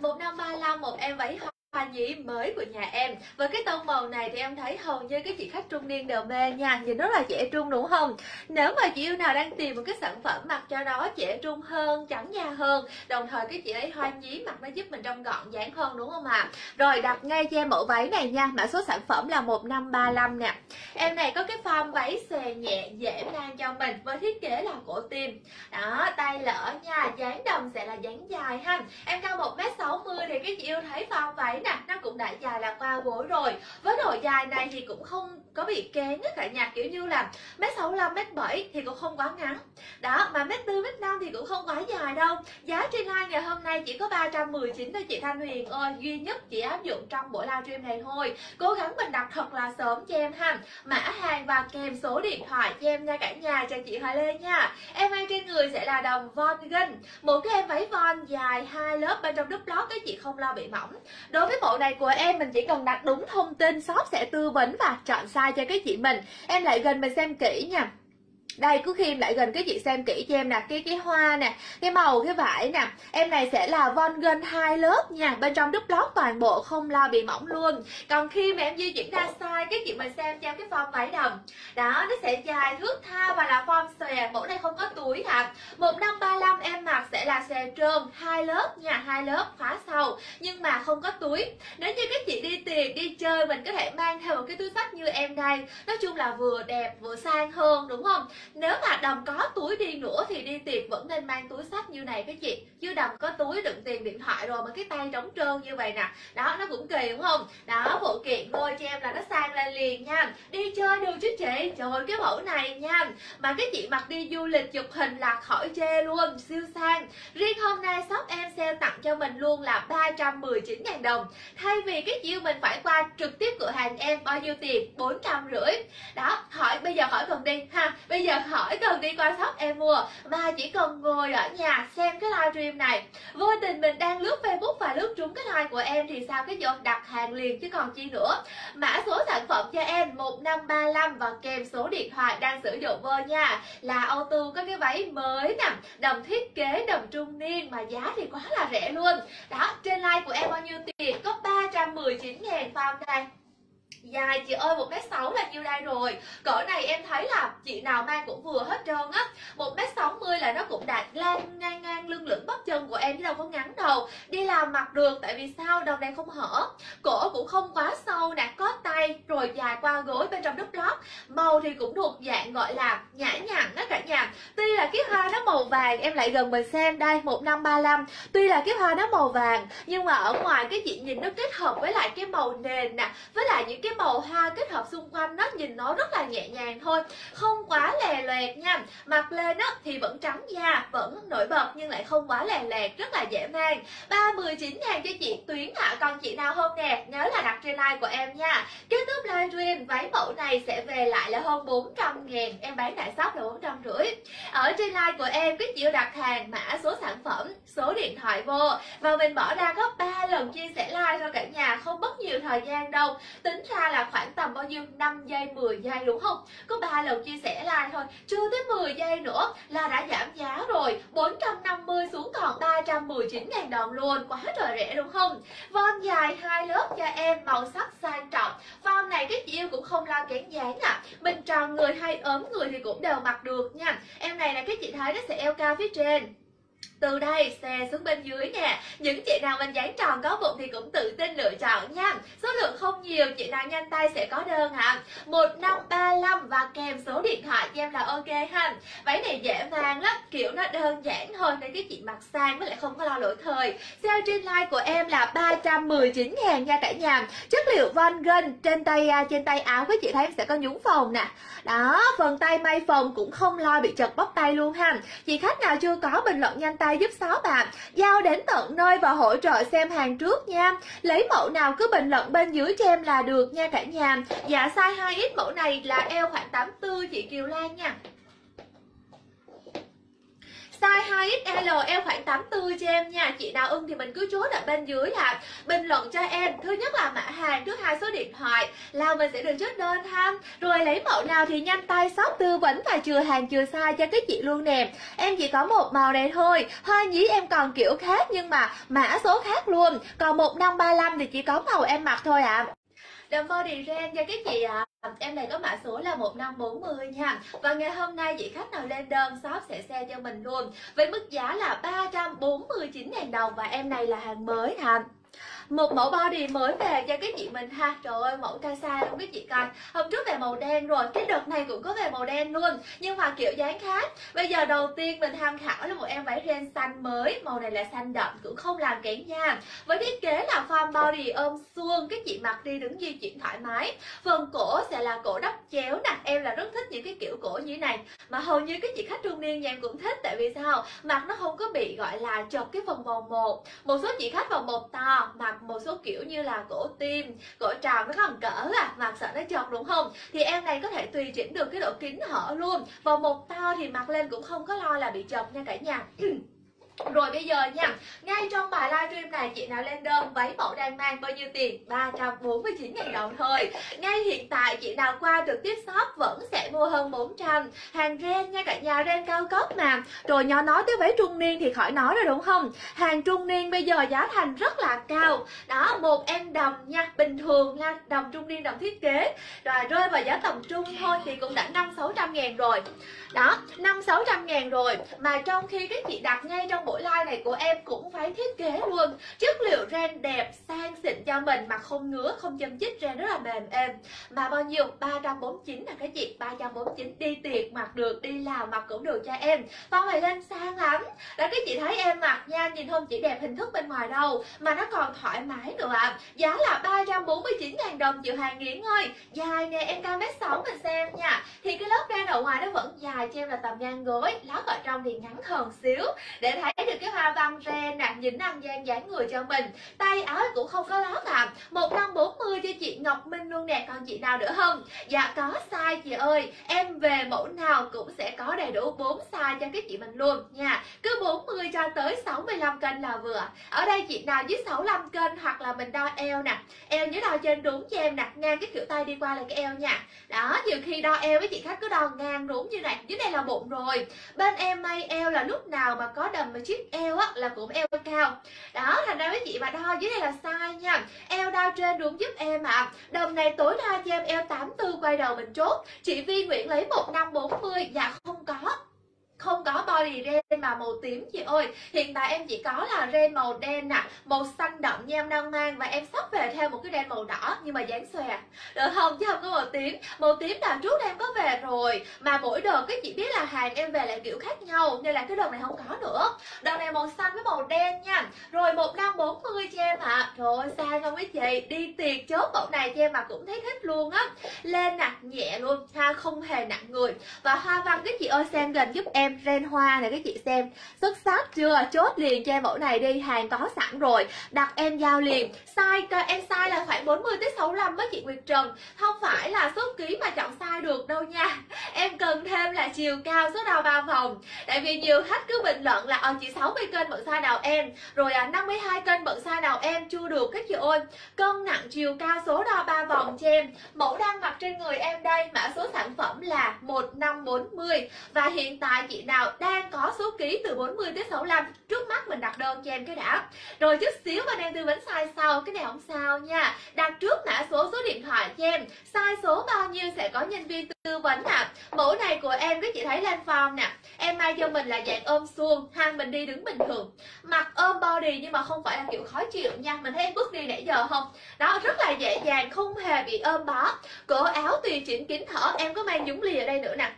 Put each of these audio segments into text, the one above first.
1535 một em váy hoa nhí mới của nhà em. Và cái tông màu này thì em thấy hầu như cái chị khách trung niên đều mê nha. Nhìn rất là trẻ trung đúng không? Nếu mà chị yêu nào đang tìm một cái sản phẩm mặc cho nó trẻ trung hơn, trắng da hơn, đồng thời cái chị ấy hoa nhí mặc nó giúp mình trông gọn dáng hơn đúng không ạ? À? rồi đặt ngay cho em mẫu váy này nha. Mã số sản phẩm là 1535 nè. Em này có cái form váy xòe nhẹ, dễ mang cho mình với thiết kế là cổ tim. Đó, tay lỡ nha. Dáng đầm sẽ là dáng dài ha. Em cao một m 60 thì cái chị yêu thấy form váy nè, nó cũng đã dài là qua gối rồi. Với độ dài này thì cũng không có bị kén á cả nhà, kiểu như là mét sáu mét bảy thì cũng không quá ngắn. Đó, mà mét tư, mét năm thì cũng không quá dài đâu. Giá trên live ngày hôm nay chỉ có 319 thôi chị Thanh Huyền ơi. Duy nhất chỉ áp dụng trong buổi livestream này thôi. Cố gắng mình đặt thật là sớm cho em ha. Mã hàng và kèm số điện thoại cho em nha cả nhà. Cho chị Hoài Lê nha. Em mang trên người sẽ là đồng von gun. Một cái em váy von dài hai lớp, bên trong đúp lót cái chị không lo bị mỏng. Đối với bộ này của em, mình chỉ cần đặt đúng thông tin, shop sẽ tư vấn và chọn size cho cái chị mình. Em lại gần mình xem kỹ nha đây, cứ khi em lại gần cái chị xem kỹ cho em nè, cái cái hoa nè, cái màu, cái vải nè, em này sẽ là von gân hai lớp nha. Bên trong đúc lót toàn bộ, không lo bị mỏng luôn. Còn khi mà em di chuyển ra size cái chị mình xem cho cái form vải đầm đó, nó sẽ dài thước tha và là form xòe. Mẫu này không có túi hả? Một năm ba năm em mặc sẽ là xòe trơn, hai lớp nha, hai lớp, khóa sau. Nhưng mà không có túi nếu như các chị đi tiệc đi chơi, mình có thể mang theo một cái túi sách như em đây. Nói chung là vừa đẹp, vừa sang hơn, đúng không? Nếu mà đồng có túi đi nữa thì đi tiệc vẫn nên mang túi sách như này các chị. Chứ đồng có túi đựng tiền điện thoại rồi mà cái tay trống trơn như vậy nè. Đó, nó cũng kỳ đúng không? Đó, phụ kiện thôi cho em là nó sang lên liền nha. Đi chơi được chứ chị? Trời ơi, cái mẫu này nha. Mà cái chị mặc đi du lịch chụp hình là khỏi chê luôn, siêu sang. Riêng hôm nay shop em sale tặng cho mình luôn là 319 000 đồng. Thay vì cái chiêu mình phải qua trực tiếp cửa hàng em bao nhiêu tiền? Bốn trăm rưỡi. Đó hỏi bây giờ hỏi cần đi ha. Bây giờ hỏi cần đi qua shop em mua. Mà chỉ cần ngồi ở nhà xem cái livestream này. Vô tình mình đang lướt facebook và lướt trúng cái like của em thì sao? Cái chỗ đặt hàng liền chứ còn chi nữa. Mã số sản phẩm cho em 1535 và kèm số điện thoại đang sử dụng vô nha. Là auto có cái váy mới nè đồng thiết kế đồng trung niên mà giá thì quá là rẻ luôn. Đó, trên like của em bao nhiêu tiền? Có 319 ngàn phong đây dài chị ơi, một mét sáu là nhiêu đây rồi? Cỡ này em thấy là chị nào mang cũng vừa hết trơn á. Một mét sáu mươi là nó cũng đạt lên ngang ngang lưng lửng bắp chân của em chứ đâu có ngắn đâu. Đi làm mặc được, tại vì sao? Đầu này không hở. Cổ cũng không quá sâu nè, có tay, rồi dài qua gối bên trong đúp lót. Màu thì cũng thuộc dạng gọi là nhã nhặn đó cả nhà. Tuy là cái hoa nó màu vàng, em lại gần mình xem đây, một năm ba năm tuy là cái hoa nó màu vàng, nhưng mà ở ngoài cái chị nhìn nó kết hợp với lại cái màu nền nè, với lại những cái màu hoa kết hợp xung quanh nó nhìn nó rất là nhẹ nhàng thôi. Không quá lè loẹt nha. Mặc lên á, thì vẫn trắng da, vẫn nổi bật, nhưng lại không quá lè loẹt, rất là dễ mang. ba mười chín ngàn cho chị tuyến ạ. À. còn chị nào hôm nè? Nhớ là đặt trên like của em nha. Kết thúc livestream, váy mẫu này sẽ về lại là hơn 400 ngàn. Em bán đại shop là bốn trăm rưỡi. Ở trên like của em cái chịu đặt hàng, mã số sản phẩm, số điện thoại vô. Và mình bỏ ra có 3 lần chia sẻ like cho cả nhà, không mất nhiều thời gian đâu. Tính ra là khoảng tầm bao nhiêu? 5 giây 10 giây đúng không? Có ba lần chia sẻ like thôi. Chưa tới 10 giây nữa là đã giảm giá rồi. 450 xuống còn 319 ngàn đồng luôn. Quá trời rẻ đúng không? Von dài hai lớp cho em, màu sắc sang trọng. Von này cái chị yêu cũng không lo kén dáng à. Mình tròn người hay ốm người thì cũng đều mặc được nha. Em này là cái chị thấy nó sẽ eo cao phía trên từ đây, xe xuống bên dưới nè. Những chị nào mình dáng tròn có bụng thì cũng tự tin lựa chọn nha. Số lượng không nhiều, chị nào nhanh tay sẽ có đơn hả một năm ba năm và kèm số điện thoại cho em là ok ha. Váy này dễ mang lắm, kiểu nó đơn giản thôi nên cái chị mặc sang với lại không có lo lỗi thời. Sale trên like của em là 319 ngàn nha cả nhà. Chất liệu von gân trên tay à, trên tay áo các chị thấy em sẽ có nhúng phồng nè. Đó, phần tay may phồng cũng không lo bị chật bóc tay luôn ha. Chị khách nào chưa có bình luận nha nhanh tay giúp sáu bạn, giao đến tận nơi và hỗ trợ xem hàng trước nha. Lấy mẫu nào cứ bình luận bên dưới cho em là được nha cả nhà. Dạ size 2x mẫu này là eo khoảng 84 chị Kiều Lan nha size 2XL eo khoảng 84 cho em nha. Chị nào ưng thì mình cứ chốt ở bên dưới ạ. Bình luận cho em, thứ nhất là mã hàng, thứ hai số điện thoại, là mình sẽ được chốt đơn ha. Rồi lấy mẫu nào thì nhanh tay shop tư vấn và chừa hàng chừa size cho các chị luôn nè. Em chỉ có một màu này thôi hoa nhí em còn kiểu khác nhưng mà mã số khác luôn. Còn một năm ba thì chỉ có màu em mặc thôi ạ. à. Đầm body ren cho các chị ạ. À. Em này có mã số là 1540 nha. Và ngày hôm nay chị khách nào lên đơn shop sẽ xe cho mình luôn. Với mức giá là 349.000 đồng Và em này là hàng mới ha một mẫu body mới về cho cái chị mình ha. Trời ơi, mẫu casa luôn cái chị coi. Hôm trước về màu đen rồi, cái đợt này cũng có về màu đen luôn. Nhưng mà kiểu dáng khác. Bây giờ đầu tiên mình tham khảo là một em váy ren xanh mới. Màu này là xanh đậm, cũng không làm kén nha. Với thiết kế là form body ôm suông cái chị mặc đi đứng di chuyển thoải mái. Phần cổ sẽ là cổ đắp chéo nè. Em là rất thích những cái kiểu cổ như thế này. Mà hầu như cái chị khách trung niên nhà em cũng thích, tại vì sao? Mặc nó không có bị, gọi là, chật cái phần vòng một. Một số chị khách vòng một to mặc một số kiểu như là cổ tim, cổ tròn nó còn cỡ à mặc sợ nó chọt đúng không? Thì em này có thể tùy chỉnh được cái độ kín hở luôn. Và một to thì mặc lên cũng không có lo là bị chọc nha cả nhà. Rồi bây giờ nha, ngay trong bài livestream này chị nào lên đơn váy mẫu đang mang bao nhiêu tiền? 349 000 đồng thôi. Ngay hiện tại chị nào qua trực tiếp shop vẫn sẽ mua hơn 400. Hàng ren nha cả nhà, ren cao cấp mà. Rồi nhỏ nói tới váy trung niên thì khỏi nói rồi đúng không? Hàng trung niên bây giờ giá thành rất là cao. Đó, một em đầm nha, bình thường nha, đầm trung niên đầm thiết kế. Rồi rơi vào giá tầm trung thôi thì cũng đã 5 600 ngàn rồi. Đó, 5 600 ngàn rồi. Mà trong khi các chị đặt ngay trong mỗi like này của em cũng phải thiết kế luôn. Chất liệu ren đẹp, sang xịn cho mình mà không ngứa, không châm chích, ren rất là mềm, êm. Mà bao nhiêu? 349 là cái chị. 349 đi tiệc mặc được, đi làm mặc cũng được cho em. Con này lên sang lắm. Đó cái chị thấy em mặc nha, nhìn không chỉ đẹp hình thức bên ngoài đâu, mà nó còn thoải mái nữa ạ. À. giá là 349 ngàn đồng chịu hàng nghiến ơi. Dài nè, em cao mét sáu mình xem nha. Thì cái lớp ren ở ngoài nó vẫn dài cho em là tầm ngang gối lót ở trong thì ngắn hơn xíu. Để thấy được cái hoa văn ren nè, nhìn ăn gian dáng người cho mình. Tay áo cũng không có láo à một năm bốn mươi cho chị Ngọc Minh luôn nè, còn chị nào nữa không? Dạ có size chị ơi. Em về mẫu nào cũng sẽ có đầy đủ 4 size cho các chị mình luôn nha. Cứ 40 cho tới 65 cân là vừa. Ở đây chị nào dưới 65 cân hoặc là mình đo eo nè. Eo nhớ đo trên đúng cho em nè, ngang cái kiểu tay đi qua là cái eo nha. Đó, nhiều khi đo eo với chị khách cứ đo ngang đúng như này. Dưới đây là bụng rồi. Bên em may eo là lúc nào mà có đầm mà chiếc eo á, là cũng eo cao. Đó, thành ra với chị mà đo dưới đây là sai nha. Eo đo trên đúng giúp em ạ. À. đầm này tối đa cho em eo 84 quay đầu mình chốt. Chị Vi Nguyễn lấy một năm 40 dạ không có không có body ren mà màu tím chị ơi. Hiện tại em chỉ có là ren màu đen nè, màu xanh đậm như em đang mang và em sắp về theo một cái ren màu đỏ, nhưng mà dáng xòe. Được không? Chứ không có màu tím. Màu tím là trước em có về rồi, mà mỗi đợt cái chị biết là hàng em về lại kiểu khác nhau, nên là cái đợt này không có nữa. Đợt này màu xanh với màu đen nha. Rồi một năm bốn mươi cho em ạ. À. rồi xa không biết chị đi tiệc chốt mẫu này cho em mà cũng thấy thích luôn á. Lên nè nhẹ luôn, ha, không hề nặng người. Và hoa văn cái chị ơi, xem gần giúp em em ren hoa này các chị xem. Xuất sắc chưa? Chốt liền cho em mẫu này đi hàng có sẵn rồi. Đặt em giao liền. Size em size là khoảng 40 tới 65 với chị Nguyệt Trần. Không phải là số ký mà chọn size được đâu nha. Em cần thêm là chiều cao số đo ba vòng. Tại vì nhiều khách cứ bình luận là ờ, chị 60 cân bận size nào em? Rồi à 52 cân bận size nào em? Chưa được các chị ơi. Cân nặng chiều cao số đo ba vòng cho em. Mẫu đang mặc trên người em đây mã số sản phẩm là 1540 và hiện tại chị nào đang có số ký từ 40 tới 65 trước mắt mình đặt đơn cho em cái đã. Rồi chút xíu bên em tư vấn size sau, cái này không sao nha. Đặt trước mã số số điện thoại cho em. Size số bao nhiêu sẽ có nhân viên tư vấn nè à. mẫu này của em, các chị thấy lên form nè. Em may cho mình là dạng ôm suông hàng mình đi đứng bình thường. Mặc ôm body nhưng mà không phải là kiểu khó chịu nha. Mình thấy em bước đi nãy giờ không? Đó, rất là dễ dàng, không hề bị ôm bó. Cổ áo tùy chỉnh kín thở, em có mang nhúng ly ở đây nữa nè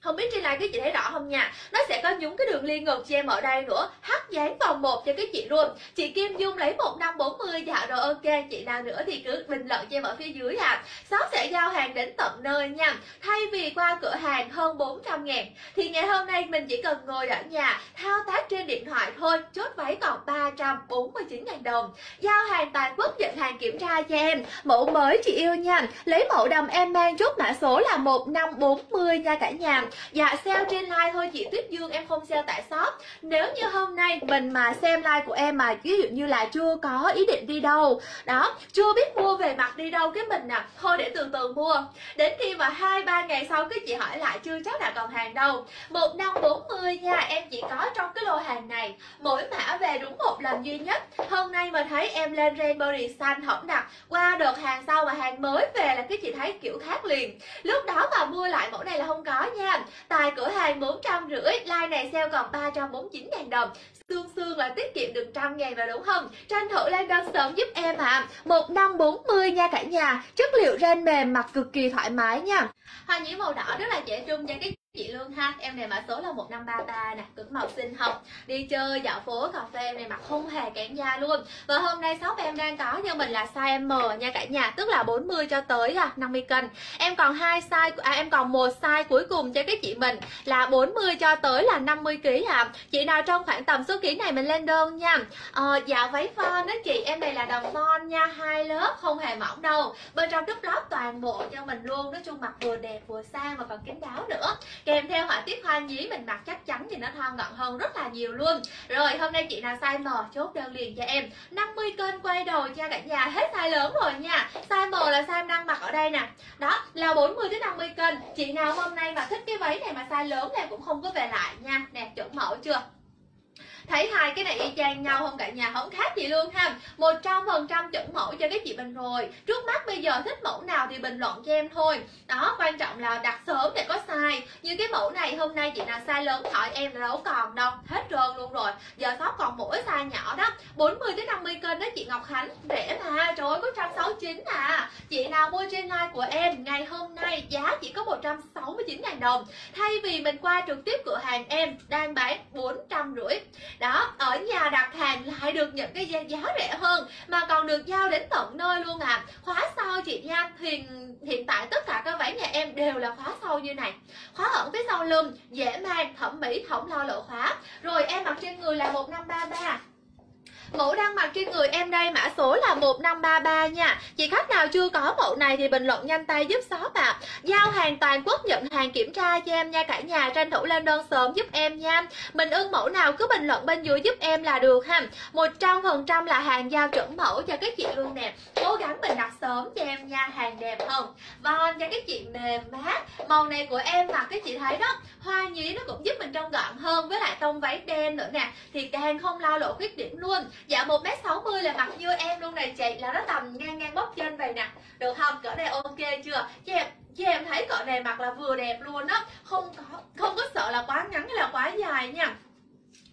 không biết trên này các chị thấy rõ không nha? Nó sẽ có nhúng cái đường liên ngực cho em ở đây nữa. Hắt dán vòng một cho các chị luôn. Chị Kim Dung lấy một năm bốn mươi. Dạ rồi, ok. Chị nào nữa thì cứ bình luận cho em ở phía dưới à. Shop sẽ giao hàng đến tận nơi nha. Thay vì qua cửa hàng hơn 400 ngàn, thì ngày hôm nay mình chỉ cần ngồi ở nhà, thao tác trên điện thoại thôi. Chốt váy còn 349 ngàn đồng. Giao hàng toàn quốc nhận hàng kiểm tra cho em. Mẫu mới chị yêu nha. Lấy mẫu đầm em mang chốt mã số là một năm bốn mươi nha cả nhà dạ sale trên live thôi chị. Tuyết dương, em không sale tại shop. Nếu như hôm nay mình mà xem live của em mà, ví dụ như là chưa có ý định đi đâu, đó, chưa biết mua về mặt đi đâu, cái mình nè, thôi để từ từ mua. Đến khi mà hai, ba ngày sau cái chị hỏi lại, chưa chắc đã còn hàng đâu. Một năm bốn mươi nha, em chỉ có trong cái lô hàng này. Mỗi mã về đúng một lần duy nhất. Hôm nay mà thấy em lên rainbow design hỏng đặt qua đợt hàng sau mà hàng mới về là cái chị thấy kiểu khác liền. Lúc đó mà mua lại mẫu này là không có nha mình Tại cửa hàng 450 like này sale còn 349 000 đồng Xương xương là tiết kiệm được trăm ngàn và đúng không? Tranh thủ lên đơn sớm giúp em ạ à. 1 năm 40 nha cả nhà Chất liệu ren mềm mặc cực kỳ thoải mái nha Hoa nhĩ màu đỏ rất là dễ trung cho cái chị Lương ha em này mã số là 1533 nè cực màu xinh hồng. Đi chơi dạo phố cà phê em này mặc không hề kém da luôn. Và hôm nay shop em đang có cho mình là size M nha cả nhà tức là 40 cho tới là 50 cân. Em còn hai size à, em còn một size cuối cùng cho các chị mình là 40 cho tới là 50 kg à chị nào trong khoảng tầm số ký này mình lên đơn nha. À, dạ váy von đó chị em này là đồng von nha hai lớp không hề mỏng đâu. Bên trong đúc lót toàn bộ cho mình luôn nói chung mặc vừa đẹp vừa sang và còn kín đáo nữa kèm theo họa tiết hoa nhí, mình mặc chắc chắn thì nó thon gọn hơn rất là nhiều luôn. Rồi, hôm nay chị nào size M, chốt đơn liền cho em. 50 cân quay đầu cho cả nhà, hết size lớn rồi nha. Size M là size em đang mặc ở đây nè. Đó, là 40 đến 50 cân. Chị nào hôm nay mà thích cái váy này mà size lớn này cũng không có về lại nha. Nè, chuẩn mẫu chưa? Thấy hai cái này y chang nhau không? Cả nhà không khác gì luôn ha. Một trăm phần trăm chuẩn mẫu cho các chị mình rồi. Trước mắt bây giờ thích mẫu nào thì bình luận cho em thôi. Đó, quan trọng là đặt sớm để có size. Như cái mẫu này, hôm nay chị nào size lớn hỏi em là đâu còn đâu. Hết trơn luôn rồi. Giờ shop còn mỗi size nhỏ đó. 40 đến 50 cân đó chị Ngọc Khánh. Rẻ mà. Trời ơi, có 169 à. Chị nào mua trên live của em, ngày hôm nay giá chỉ có 169 ngàn đồng. Thay vì mình qua trực tiếp cửa hàng em, đang bán 450 đó ở nhà đặt hàng lại được những cái giá, giá rẻ hơn mà còn được giao đến tận nơi luôn à khóa sau chị nha hiện hiện tại tất cả các váy nhà em đều là khóa sau như này. Khóa ẩn phía sau lưng dễ mang thẩm mỹ không lo lộ khóa. Rồi em mặc trên người là 1533 Mẫu đang mặc trên người em đây, mã số là 1533 nha. Chị khách nào chưa có mẫu này thì bình luận nhanh tay giúp shop ạ à. Giao hàng toàn quốc nhận hàng kiểm tra cho em nha. Cả nhà Tranh thủ lên đơn sớm giúp em nha. Mình ưng mẫu nào cứ bình luận bên dưới giúp em là được ha. 100% là hàng giao chuẩn mẫu cho các chị luôn nè. Cố gắng mình đặt sớm cho em nha. Hàng đẹp không? Von cho các chị mềm mát. Màu này của em mặc các chị thấy đó, Hoa nhí nó cũng giúp mình trông gọn hơn Với lại tông váy đen nữa nè. Thì càng không lo lộ khuyết điểm luôn dạ một m sáu mươi là mặc như em luôn này chị. Là nó tầm ngang ngang bóc trên vậy nè. Được không? Cỡ này ok chưa? Chị em chị em thấy cỡ này mặc là vừa đẹp luôn á. Không có không có sợ là quá ngắn hay là quá dài nha.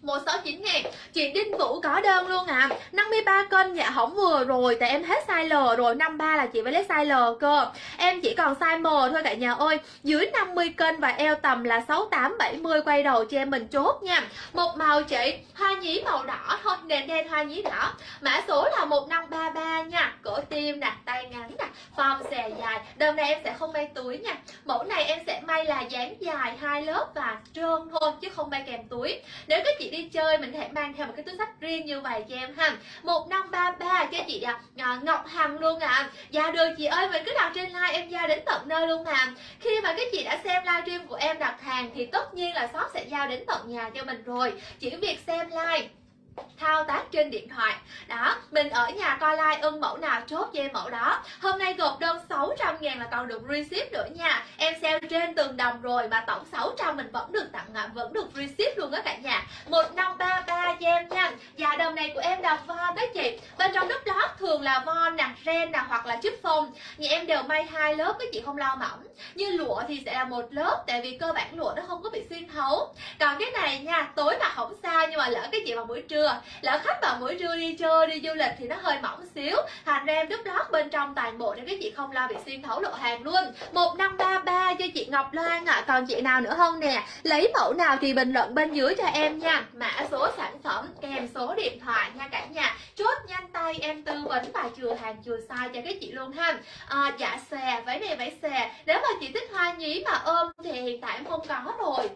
169 ngàn Chị Đinh Vũ có đơn luôn à. 53 cân dạ không vừa rồi, Tại em hết size L rồi. 53 là chị phải lấy size L cơ. Em chỉ còn size M thôi cả nhà ơi. Dưới 50 cân và eo tầm là 68 70 quay đầu cho em mình chốt nha. Một màu chị Hoa nhí màu đỏ thôi nền đen hoa nhí đỏ. Mã số là 1533 nha. Cổ tim nè, Tay ngắn nè, Form xè dài. Đơn này em sẽ không may túi nha. Mẫu này em sẽ may là dáng dài hai lớp và trơn thôi, Chứ không may kèm túi. Nếu các chị đi chơi mình hãy mang theo một cái túi sách riêng như vậy cho em ha. Một năm ba ba cho chị à, à Ngọc Hằng luôn à. Dạ được chị ơi mình cứ đặt trên like em giao đến tận nơi luôn mà. Khi mà các chị đã xem livestream của em đặt hàng thì tất nhiên là shop sẽ giao đến tận nhà cho mình rồi. Chỉ việc xem like thao tác trên điện thoại. Đó, mình ở nhà coi like ưng mẫu nào chốt cho em mẫu đó. Hôm nay gộp đơn 600 ngàn là còn được free ship nữa nha. Em sale trên từng đồng rồi mà tổng 600 mình vẫn được tặng à, vẫn được free ship luôn đó cả nhà. 1533 cho em nha. Và đồng này của em là von đó chị. Bên trong lúc đó thường là von nè, ren nè hoặc là chip phông nhà em đều may hai lớp cái chị, không lo mỏng như lụa thì sẽ là một lớp, tại vì cơ bản lụa nó không có bị xuyên thấu. Còn cái này nha, tối mà không sao nhưng mà lỡ cái chị vào buổi trưa trưa lỡ khách vào buổi trưa đi chơi đi du lịch thì nó hơi mỏng xíu. Thành ra em đúc lót bên trong toàn bộ để các chị không lo bị xuyên thấu lộ hàng luôn. Một năm ba ba cho chị Ngọc Loan ạ. À. còn chị nào nữa không nè? Lấy mẫu nào thì bình luận bên dưới cho em nha. Mã số sản phẩm kèm số điện thoại nha cả nhà. Chốt nhanh tay em tư vấn và chừa hàng chừa sai cho các chị luôn ha. À, dạ xè váy này váy xè nếu mà chị thích hoa nhí mà ôm thì hiện tại em không có rồi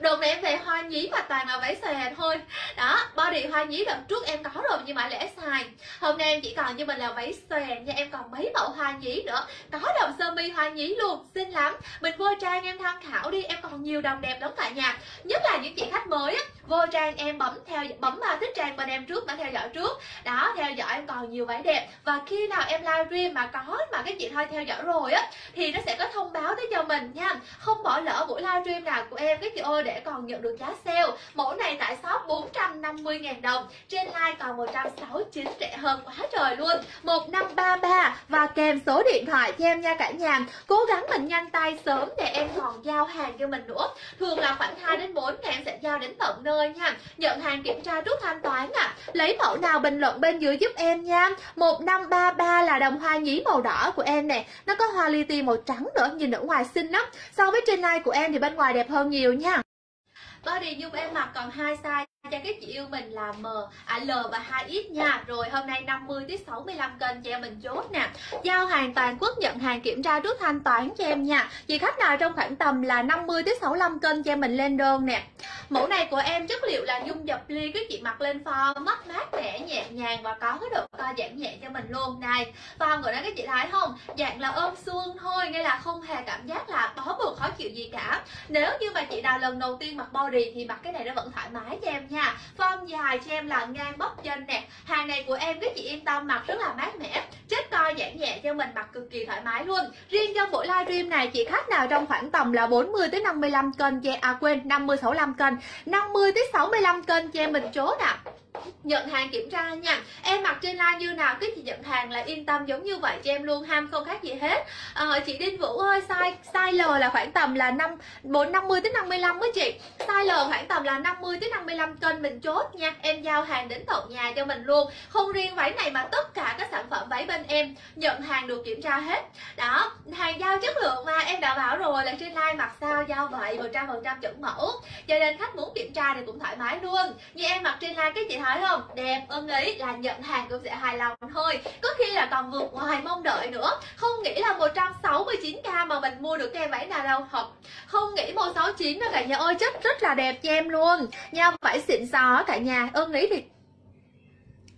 đợt này em về hoa nhí và toàn là váy xòe thôi. Đó, body hoa nhí đợt trước em có rồi nhưng mà lẽ xài. Hôm nay em chỉ còn như mình là váy xòe nha, em còn mấy mẫu hoa nhí nữa. Có đồng sơ mi hoa nhí luôn, xinh lắm. Mình vô trang em tham khảo đi, em còn nhiều đồng đẹp lắm cả nhà. Nhất là những chị khách mới á, vô trang em bấm theo, bấm vào thích trang bên em trước đã theo dõi trước. Đó, theo dõi em còn nhiều váy đẹp. Và khi nào em livestream mà có mà cái chị thôi theo dõi rồi á, thì nó sẽ có thông báo tới cho mình nha. Không bỏ lỡ buổi livestream nào của em, cái chị ơi, để còn nhận được giá sale. Mẫu này tại shop 450 000 đồng, trên like còn 169 rẻ hơn quá trời luôn. 1533 và kèm số điện thoại cho em nha cả nhà. Cố gắng mình nhanh tay sớm để em còn giao hàng cho mình nữa. Thường là khoảng 2 đến 4 ngày em sẽ giao đến tận nơi nha. Nhận hàng kiểm tra rút thanh toán à lấy mẫu nào bình luận bên dưới giúp em nha. 1533 là đồng hoa nhí màu đỏ của em nè. Nó có hoa li ti màu trắng nữa, nhìn ở ngoài xinh lắm. So với trên like của em thì bên ngoài đẹp hơn nhiều nha body dung em mặc còn hai size cho các chị yêu mình là M, à, L và 2X nha. Rồi hôm nay 50 tới 65 kênh cho em mình chốt nè. Giao hàng toàn quốc nhận hàng kiểm tra trước thanh toán cho em nha. Chị khách nào trong khoảng tầm là 50 tới 65 kênh cho em mình lên đơn nè. Mẫu này của em chất liệu là dung dập ly Các chị mặc lên form mắt mát mẻ nhẹ nhàng Và có cái độ co giãn nhẹ cho mình luôn. Này form của nó các chị thấy không? Dạng là ôm xương thôi nên là không hề cảm giác là bó buộc khó chịu gì cả. Nếu như mà chị nào lần đầu tiên mặc body Thì mặc cái này nó vẫn thoải mái cho em nha. Form dài cho em là ngang bắp chân nè. Hàng này của em các chị yên tâm mặc rất là mát mẻ. Chết co giãn nhẹ cho mình mặc cực kỳ thoải mái luôn. Riêng trong buổi livestream này, chị khách nào trong khoảng tầm là 40 tới 55 cân cho à quên 50 65 cân. 50 tới 65 cân cho em mình chốt ạ à nhận hàng kiểm tra nha. Em mặc trên like như nào cái chị nhận hàng là yên tâm giống như vậy cho em luôn ham không khác gì hết. À, chị Đinh Vũ ơi size size L là khoảng tầm là năm bốn năm mươi tới 55 với chị. Size L khoảng tầm là 50 tới 55 cân mình chốt nha. Em giao hàng đến tận nhà cho mình luôn. Không riêng váy này mà tất cả các sản phẩm váy bên em nhận hàng được kiểm tra hết. Đó hàng giao chất lượng mà em đã bảo rồi là trên like mặc sao giao vậy 100% chuẩn mẫu. Cho nên khách muốn kiểm tra thì cũng thoải mái luôn. Như em mặc trên like cái chị thấy không? Đẹp ưng ý là nhận hàng cũng sẽ hài lòng thôi. Có khi là còn vượt ngoài mong đợi nữa. Không nghĩ là 169k mà mình mua được cái váy nào đâu thật không nghĩ 169 đâu cả nhà ơi chất rất là đẹp cho em luôn. Nha vải xịn xò cả nhà. Ưng ý thì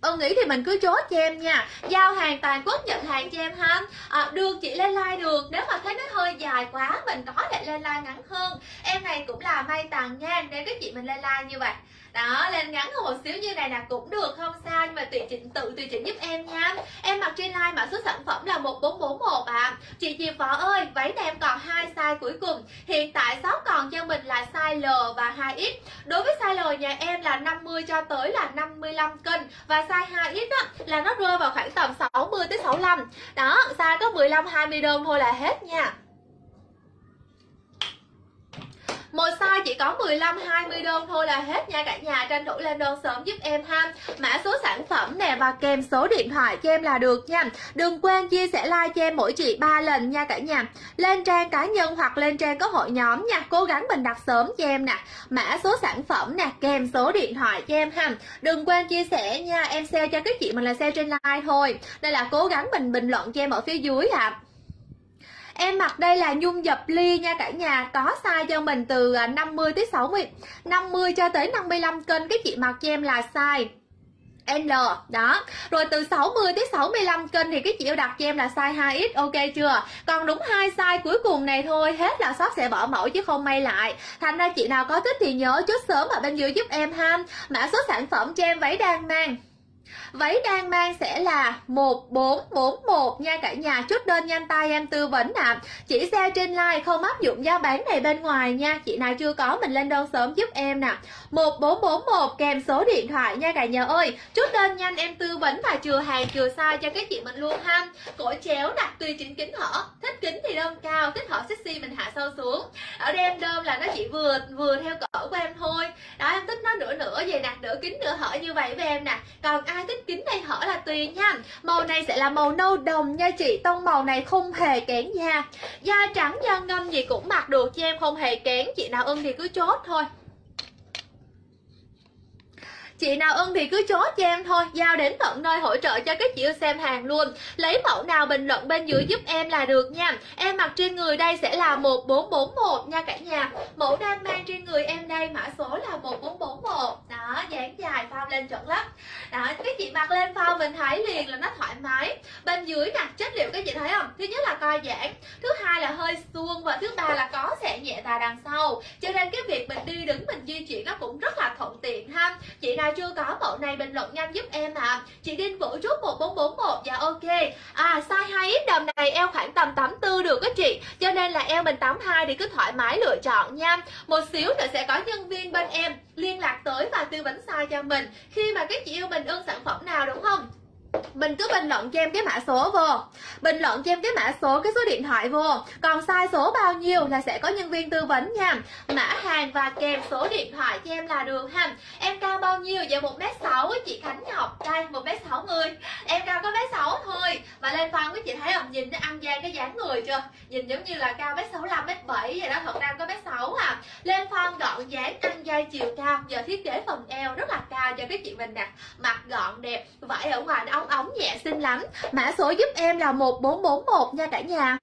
ưng nghĩ thì mình cứ chốt cho em nha. Giao hàng toàn quốc nhận hàng cho em ha. À, được chị lên like được. Nếu mà thấy nó hơi dài quá mình có thể lên like ngắn hơn. Em này cũng là may tặng nha nên các chị mình lên like như vậy đó lên ngắn hơn một xíu như này là cũng được không sao nhưng mà tùy chỉnh tự tùy chỉnh giúp em nha. Em mặc trên line mã số sản phẩm là 1441 ạ. À chị Diệp Võ ơi váy này em còn hai size cuối cùng. Hiện tại shop còn cho mình là size L và 2X đối với size L nhà em là 50 cho tới là 55 cân. Và size 2X đó, là nó rơi vào khoảng tầm 60 tới 65 đó size có 15 20 đơn thôi là hết nha. Một size chỉ có 15 20 đơn thôi là hết nha cả nhà. Tranh thủ lên đơn sớm giúp em ha. Mã số sản phẩm nè và kèm số điện thoại cho em là được nha. Đừng quên chia sẻ like cho em mỗi chị ba lần nha cả nhà. Lên trang cá nhân hoặc lên trang có hội nhóm nha. Cố gắng mình đặt sớm cho em nè. Mã số sản phẩm nè, kèm số điện thoại cho em ha. Đừng quên chia sẻ nha. Em share cho các chị mình là share trên like thôi. Đây là cố gắng mình bình luận cho em ở phía dưới ạ. à. Em mặc đây là nhung dập ly nha cả nhà. Có size cho mình từ à, 50 tới 60 50 cho tới 55 cân. Cái chị mặc cho em là size L, đó. Rồi từ 60 tới 65 cân thì cái chị yêu đặt cho em là size 2X ok chưa? Còn đúng hai size cuối cùng này thôi, hết là shop sẽ bỏ mẫu chứ không may lại. Thành ra chị nào có thích thì nhớ chốt sớm ở bên dưới giúp em ha. Mã số sản phẩm cho em váy đang mang. Váy đang mang sẽ là 1441 nha cả nhà Chút đơn nhanh tay em tư vấn ạ à. Chỉ xe trên like không áp dụng giá bán này bên ngoài nha. Chị nào chưa có mình lên đơn sớm giúp em nè. 1441 kèm số điện thoại nha cả nhà ơi. Chút đơn nhanh em tư vấn và chừa hàng chừa size cho các chị mình luôn ha. Cổ chéo đặt tùy chỉnh kính hở. Thích kính thì đơn cao, thích hở sexy mình hạ sâu xuống. Ở đây em đơn là nó chỉ vừa vừa theo cỡ của em thôi. Đó em thích nó nửa nửa về nè, nửa kính nửa hở như vậy với em nè. Còn ai thích kính này hở là tùy nha. Màu này sẽ là màu nâu đồng nha chị, tông màu này không hề kén da. Da trắng, da ngâm gì cũng mặc được cho em không hề kén, chị nào ưng thì cứ chốt thôi chị nào ưng thì cứ chốt cho em thôi, giao đến tận nơi hỗ trợ cho các chị yêu xem hàng luôn. Lấy mẫu nào bình luận bên dưới giúp em là được nha. Em mặc trên người đây sẽ là 1441 nha cả nhà. Mẫu đang mang trên người em đây mã số là 1441 đó, dáng dài phao lên chuẩn lắm. Đó các chị mặc lên phao mình thấy liền là nó thoải mái. Bên dưới nè, chất liệu các chị thấy không? Thứ nhất là co giãn, thứ hai là hơi suông và thứ ba là có sẽ nhẹ tà đằng sau. Cho nên cái việc mình đi đứng mình di chuyển nó cũng rất là thuận tiện ha. Chị nào chưa có mẫu này bình luận nhanh giúp em ạ à. chị đinh vũ trúc 1441 dạ ok. À size 2 x đầm này eo khoảng tầm 84 được các chị. Cho nên là eo mình 82 thì cứ thoải mái lựa chọn nha. Một xíu nữa sẽ có nhân viên bên em liên lạc tới và tư vấn size cho mình. Khi mà các chị yêu mình ưng sản phẩm nào đúng không? Mình cứ bình luận cho em cái mã số vô. Bình luận cho em cái mã số, cái số điện thoại vô. Còn sai số bao nhiêu là sẽ có nhân viên tư vấn nha. Mã hàng và kèm số điện thoại cho em là được ha. Em cao bao nhiêu? Dạ một m sáu chị khánh ngọc. Đây, một m sáu mươi. Em cao có m sáu thôi. Và lên phong quý chị thấy không? Nhìn nó ăn gian cái dáng người chưa? Nhìn giống như là cao m sáu mươi m bảy vậy đó. Thật ra có m sáu à. Lên phong gọn dáng, ăn dai chiều cao. Giờ thiết kế phần eo rất là cao. Cho cái chị mình nè mặt gọn đẹp, vải ở ngoài nó ống ống nhẹ xinh lắm. Mã số giúp em là 1441 nha cả nhà.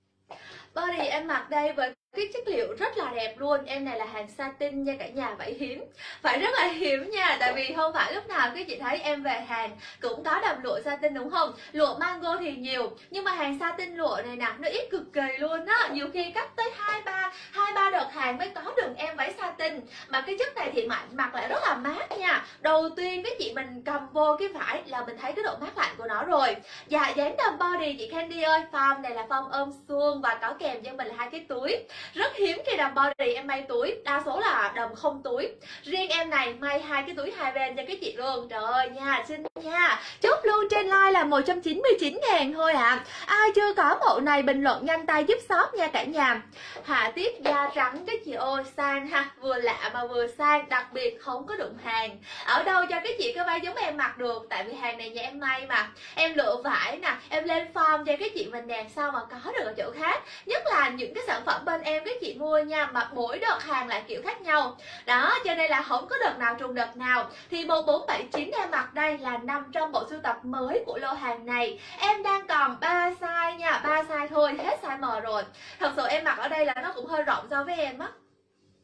Body em mặc đây với cái chất liệu rất là đẹp luôn. Em này là hàng satin nha cả nhà, vải hiếm. Phải rất là hiếm nha, tại vì không phải lúc nào các chị thấy em về hàng cũng có đầm lụa satin đúng không? Lụa mango thì nhiều, nhưng mà hàng satin lụa này nè, nó ít cực kỳ luôn á. Nhiều khi cắt tới hai ba hai ba đợt hàng mới có được em váy satin mà cái chất này thì mạnh, mặc lại rất là mát nha. Đầu tiên cái chị mình cầm vô cái vải là mình thấy cái độ mát lạnh của nó rồi. Dạ dáng đầm body chị Candy ơi. Form này là form ôm suông và có kèm cho mình là hai cái túi. Rất hiếm khi đầm body em may túi đa số là đầm không túi. Riêng em này may hai cái túi hai bên cho cái chị luôn. Trời ơi nha xinh nha. Chốt luôn trên like là 199 ngàn thôi ạ. À. ai chưa có mẫu này bình luận nhanh tay giúp shop nha cả nhà. Hạ tiếp da trắng cái chị ơi sang ha vừa vừa lạ mà vừa sang, đặc biệt không có đụng hàng. Ở đâu cho cái chị cái vai giống em mặc được, tại vì hàng này nhà em may mà. Em lựa vải nè, em lên form cho cái chị mình đẹp sao mà có được ở chỗ khác. Nhất là những cái sản phẩm bên em các chị mua nha, mà mỗi đợt hàng lại kiểu khác nhau. Đó, cho nên là không có đợt nào trùng đợt nào. Thì 1479 em mặc đây là nằm trong bộ sưu tập mới của lô hàng này. Em đang còn 3 size nha, ba size thôi, hết size M rồi. Thật sự em mặc ở đây là nó cũng hơi rộng so với em á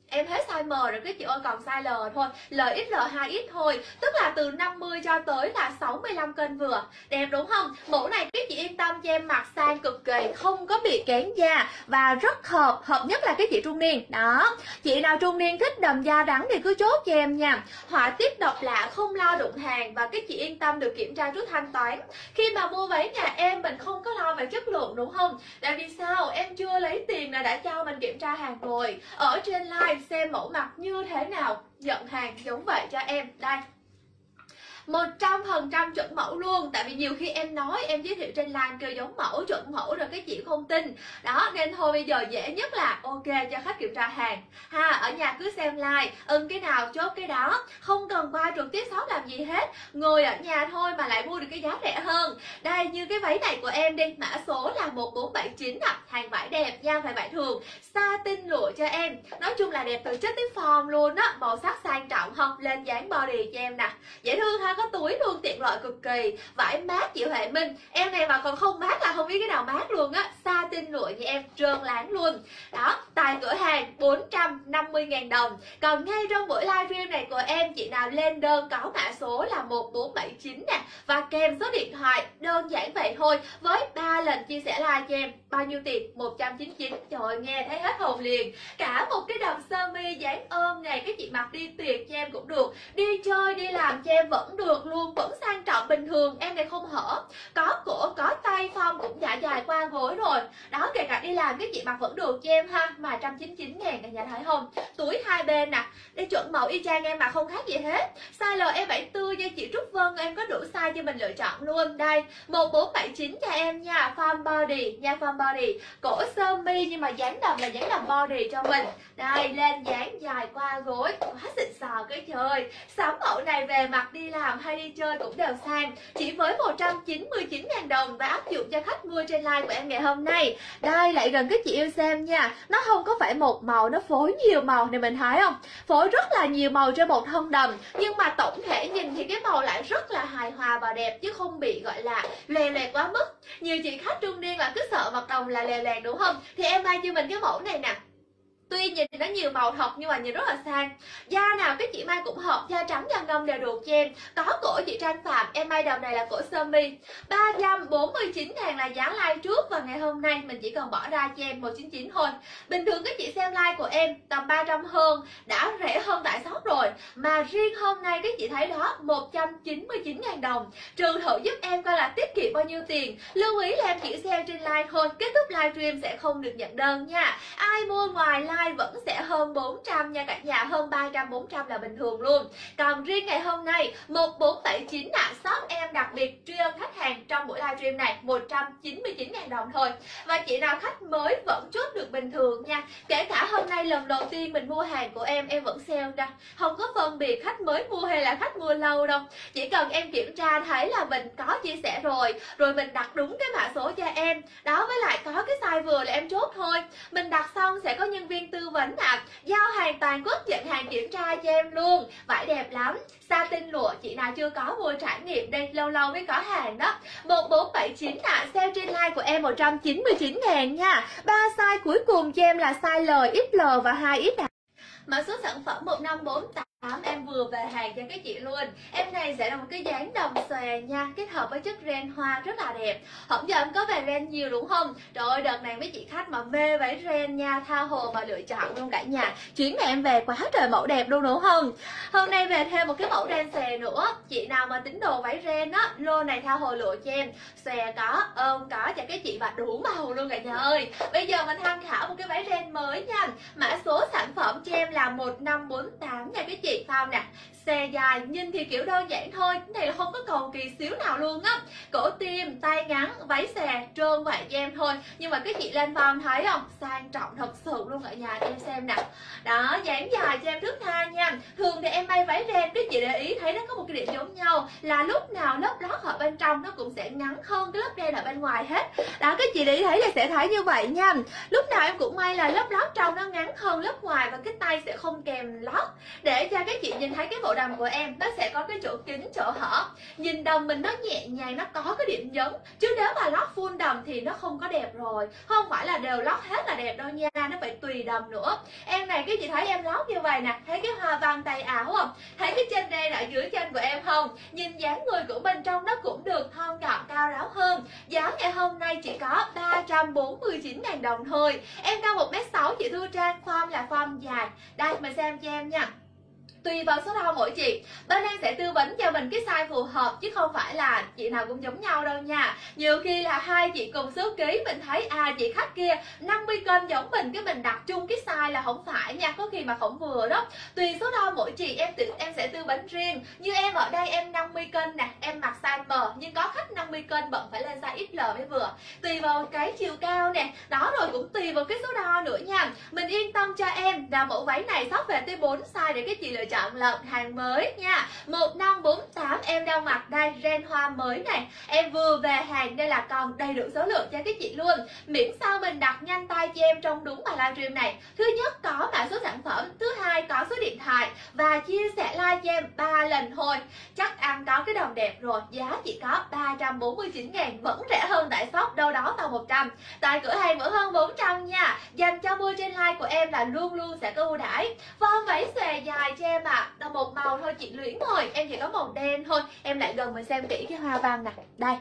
em hết size M rồi, cái chị ơi, còn size L thôi. LXL 2X thôi. Tức là từ 50 cho tới là 65 cân vừa. Đẹp đúng không? Mẫu này các chị yên tâm cho em mặc sang cực kỳ, không có bị kén da. Và rất hợp hợp nhất là cái chị trung niên. Đó. Chị nào trung niên thích đầm da rắn thì cứ chốt cho em nha. Họa tiết độc lạ, không lo đụng hàng và các chị yên tâm được kiểm tra trước thanh toán. Khi mà mua váy nhà em, mình không có lo về chất lượng, đúng không? Tại vì sao? Em chưa lấy tiền là đã cho mình kiểm tra hàng rồi. Ở trên live xem mẫu mặt như thế nào. Nhận hàng giống vậy cho em. Đây một trăm phần trăm chuẩn mẫu luôn. Tại vì nhiều khi em nói, em giới thiệu trên lan kêu giống mẫu, chuẩn mẫu rồi cái chị không tin. Đó, nên thôi bây giờ dễ nhất là ok cho khách kiểm tra hàng. Ha, ở nhà cứ xem like ưng cái nào, chốt cái đó. Không cần qua trực tiếp shop làm gì hết. Ngồi ở nhà thôi mà lại mua được cái giá rẻ hơn. Đây, như cái váy này của em đi, mã số là 1479 nè hàng vải đẹp nha, phải vải thường. Satin lụa cho em. Nói chung là đẹp từ chất tới form luôn á. Màu sắc sang trọng không? Lên dáng body cho em nè. Dễ thương ha? Có túi luôn tiện lợi cực kỳ. Vải mát chịu hệ minh. Em này mà còn không mát là không biết cái nào mát luôn á. Sa tin lụa như em trơn láng luôn. Đó tại cửa hàng 450 000 đồng. Còn ngay trong buổi livestream này của em chị nào lên đơn có mã số là 1479 nè. Và kèm số điện thoại đơn giản vậy thôi. Với ba lần chia sẻ like cho em bao nhiêu tiền? 199 trời ơi, nghe thấy hết hồn liền. Cả một cái đầm sơ mi dáng ôm này cái chị mặc đi tiệc cho em cũng được. Đi chơi đi làm cho em vẫn được luôn, vẫn sang trọng bình thường, em này không hở. Có cổ, có tay form cũng đã dài qua gối rồi. Đó, kể cả đi làm, cái chị mặc vẫn được cho em ha, mà 199 ngàn cả nhà thấy không túi hai bên nè đây chuẩn mẫu y chang em mà không khác gì hết. Size L em 74 cho chị Trúc Vân, em có đủ size cho mình lựa chọn luôn. Đây 1479 cho em nha form body, nha form body. Cổ sơ mi, nhưng mà dáng đầm là dáng đầm body cho mình. Đây, lên dáng dài qua gối, quá xịn sò cái trời. Sắm mẫu này về mặc đi làm bạn hay đi chơi cũng đều sang. Chỉ với 199 000 đồng và áp dụng cho khách mua trên live của em ngày hôm nay. Đây, lại gần cái chị yêu xem nha. Nó không có phải một màu, nó phối nhiều màu này mình thấy không? Phối rất là nhiều màu trên một thân đầm. Nhưng mà tổng thể nhìn thì cái màu lại rất là hài hòa và đẹp, chứ không bị, gọi là, lè lè quá mức. Nhiều chị khách trung niên là cứ sợ mặt đồng là lè lè, đúng không? Thì em mang cho mình cái mẫu này nè. Tuy nhìn nó nhiều màu thật nhưng mà nhìn rất là sang. Da nào các chị may cũng hợp, Da trắng, da ngâm đều được cho em Có cổ chị Trang Phạm, Em may đầu này là cổ sơ mi. 349 ngàn là giá like trước Và ngày hôm nay, mình chỉ cần bỏ ra cho em 199 thôi. Bình thường các chị xem like của em Tầm 300 hơn, Đã rẻ hơn tại shop rồi. Mà riêng hôm nay các chị thấy đó 199 ngàn đồng. Trừ thử giúp em coi là tiết kiệm bao nhiêu tiền. Lưu ý là em chỉ xem trên like thôi, Kết thúc livestream sẽ không được nhận đơn nha. Ai mua ngoài like mai vẫn sẽ hơn 400 nha cả nhà, hơn 300 400 là bình thường luôn. Còn riêng ngày hôm nay 1479 ạ, shop em đặc biệt tri ân khách hàng trong buổi livestream này 199 000 đồng thôi. Và chị nào khách mới vẫn chốt được bình thường nha. Kể cả hôm nay lần đầu tiên mình mua hàng của em em vẫn sale ra. Không có phân biệt khách mới mua hay là khách mua lâu đâu. Chỉ cần em kiểm tra thấy là mình có chia sẻ rồi rồi mình đặt đúng cái mã số cho em. Đó, với lại có cái size vừa là em chốt thôi. Mình đặt xong sẽ có nhân viên tư vấn ạ à. giao hàng toàn quốc nhận hàng kiểm tra cho em luôn vải đẹp lắm satin lụa chị nào chưa có mua trải nghiệm đây lâu lâu mới có hàng đó 1479 ạ à. sale trên like của em 199 ngàn nha ba size cuối cùng cho em là size L, XL và 2X ạ à. Mã số sản phẩm 1548 em vừa về hàng cho các chị luôn. Em này sẽ là một cái dáng đồng xòe nha Kết hợp với chất ren hoa rất là đẹp. Hôm giờ em có về ren nhiều đúng không? Trời ơi đợt này mấy chị khách mà mê váy ren nha Tha hồ mà lựa chọn luôn cả nhà. Chuyến này em về quá trời mẫu đẹp luôn đúng không? Hôm nay về thêm một cái mẫu ren xòe nữa. Chị nào mà tính đồ váy ren á Lô này tha hồ lựa cho em. Xòe có, ôm có cho các chị và đủ màu luôn cả nhà ơi. Bây giờ mình tham khảo một cái váy ren mới nha. Mã số sản phẩm cho em là 1548 nha các chị phao nè xe dài, nhìn thì kiểu đơn giản thôi, cái này không có cầu kỳ xíu nào luôn á. Cổ tim, tay ngắn, váy xè, trơn vậy cho em thôi. Nhưng mà cái chị lên phong thấy không? Sang trọng thật sự luôn ở nhà, em xem nè. Đó, dáng dài cho em thước tha nha. Thường thì em may váy ren, cái chị để ý thấy nó có một cái điểm giống nhau. Là lúc nào lớp lót ở bên trong nó cũng sẽ ngắn hơn cái lớp ren ở bên ngoài hết. Đó, cái chị để ý thấy là sẽ thấy như vậy nha. Lúc nào em cũng may là lớp lót trong nó ngắn hơn lớp ngoài và cái tay sẽ không kèm lót. Để cho các chị nhìn thấy cái bộ đầm của em, nó sẽ có cái chỗ kín, chỗ hở. Nhìn đầm mình nó nhẹ nhàng, nó có cái điểm nhấn. Chứ nếu mà lót full đầm thì nó không có đẹp rồi. Không phải là đều lót hết là đẹp đâu nha, nó phải tùy đầm nữa. Em này, cái chị thấy em lót như vậy nè, thấy cái hoa văn tay áo không? Thấy cái chân đây ở dưới chân của em không? Nhìn dáng người của bên trong nó cũng được thon gọn, cao ráo hơn. Giá ngày hôm nay chỉ có 349 000 đồng thôi. Em cao 1m6 chị Thu Trang form là form dài. Đây, mình xem cho em nha tùy vào số đo mỗi chị. Bên em sẽ tư vấn cho mình cái size phù hợp, chứ không phải là chị nào cũng giống nhau đâu nha. Nhiều khi là hai chị cùng số ký, mình thấy à chị khách kia 50 cân giống mình, cái mình đặt chung cái size là không phải nha, có khi mà không vừa đó. Tùy số đo mỗi chị, em tự, em sẽ tư vấn riêng. Như em ở đây em 50 cân nè, em mặc size M, nhưng có khách 50 cân bận phải lên size XL mới vừa. Tùy vào cái chiều cao nè, đó rồi cũng tùy vào cái số đo nữa nha. Mình yên tâm cho em là mẫu váy này sắp về tới 4 size để các chị lựa chọn chọn lọc hàng mới nha. 1548 em đang mặc đây ren hoa mới này. Em vừa về hàng đây là còn đầy đủ số lượng cho các chị luôn. Miễn sao mình đặt nhanh tay cho em trong đúng bài livestream này. Thứ nhất, có mã số sản phẩm. Thứ hai, có số điện thoại. Và chia sẻ like cho em ba lần thôi. Chắc ăn có cái đồng đẹp rồi. Giá chỉ có 349 ngàn. Vẫn rẻ hơn tại shop, đâu đó tầm 100 tại cửa hàng vẫn hơn 400 nha. Dành cho mua trên like của em là luôn luôn sẽ có ưu đãi. Form váy xòe dài cho em ạ à. một màu thôi, chị Luyến thôi, em chỉ có màu đen thôi em lại gần mình xem kỹ cái hoa văn nè đây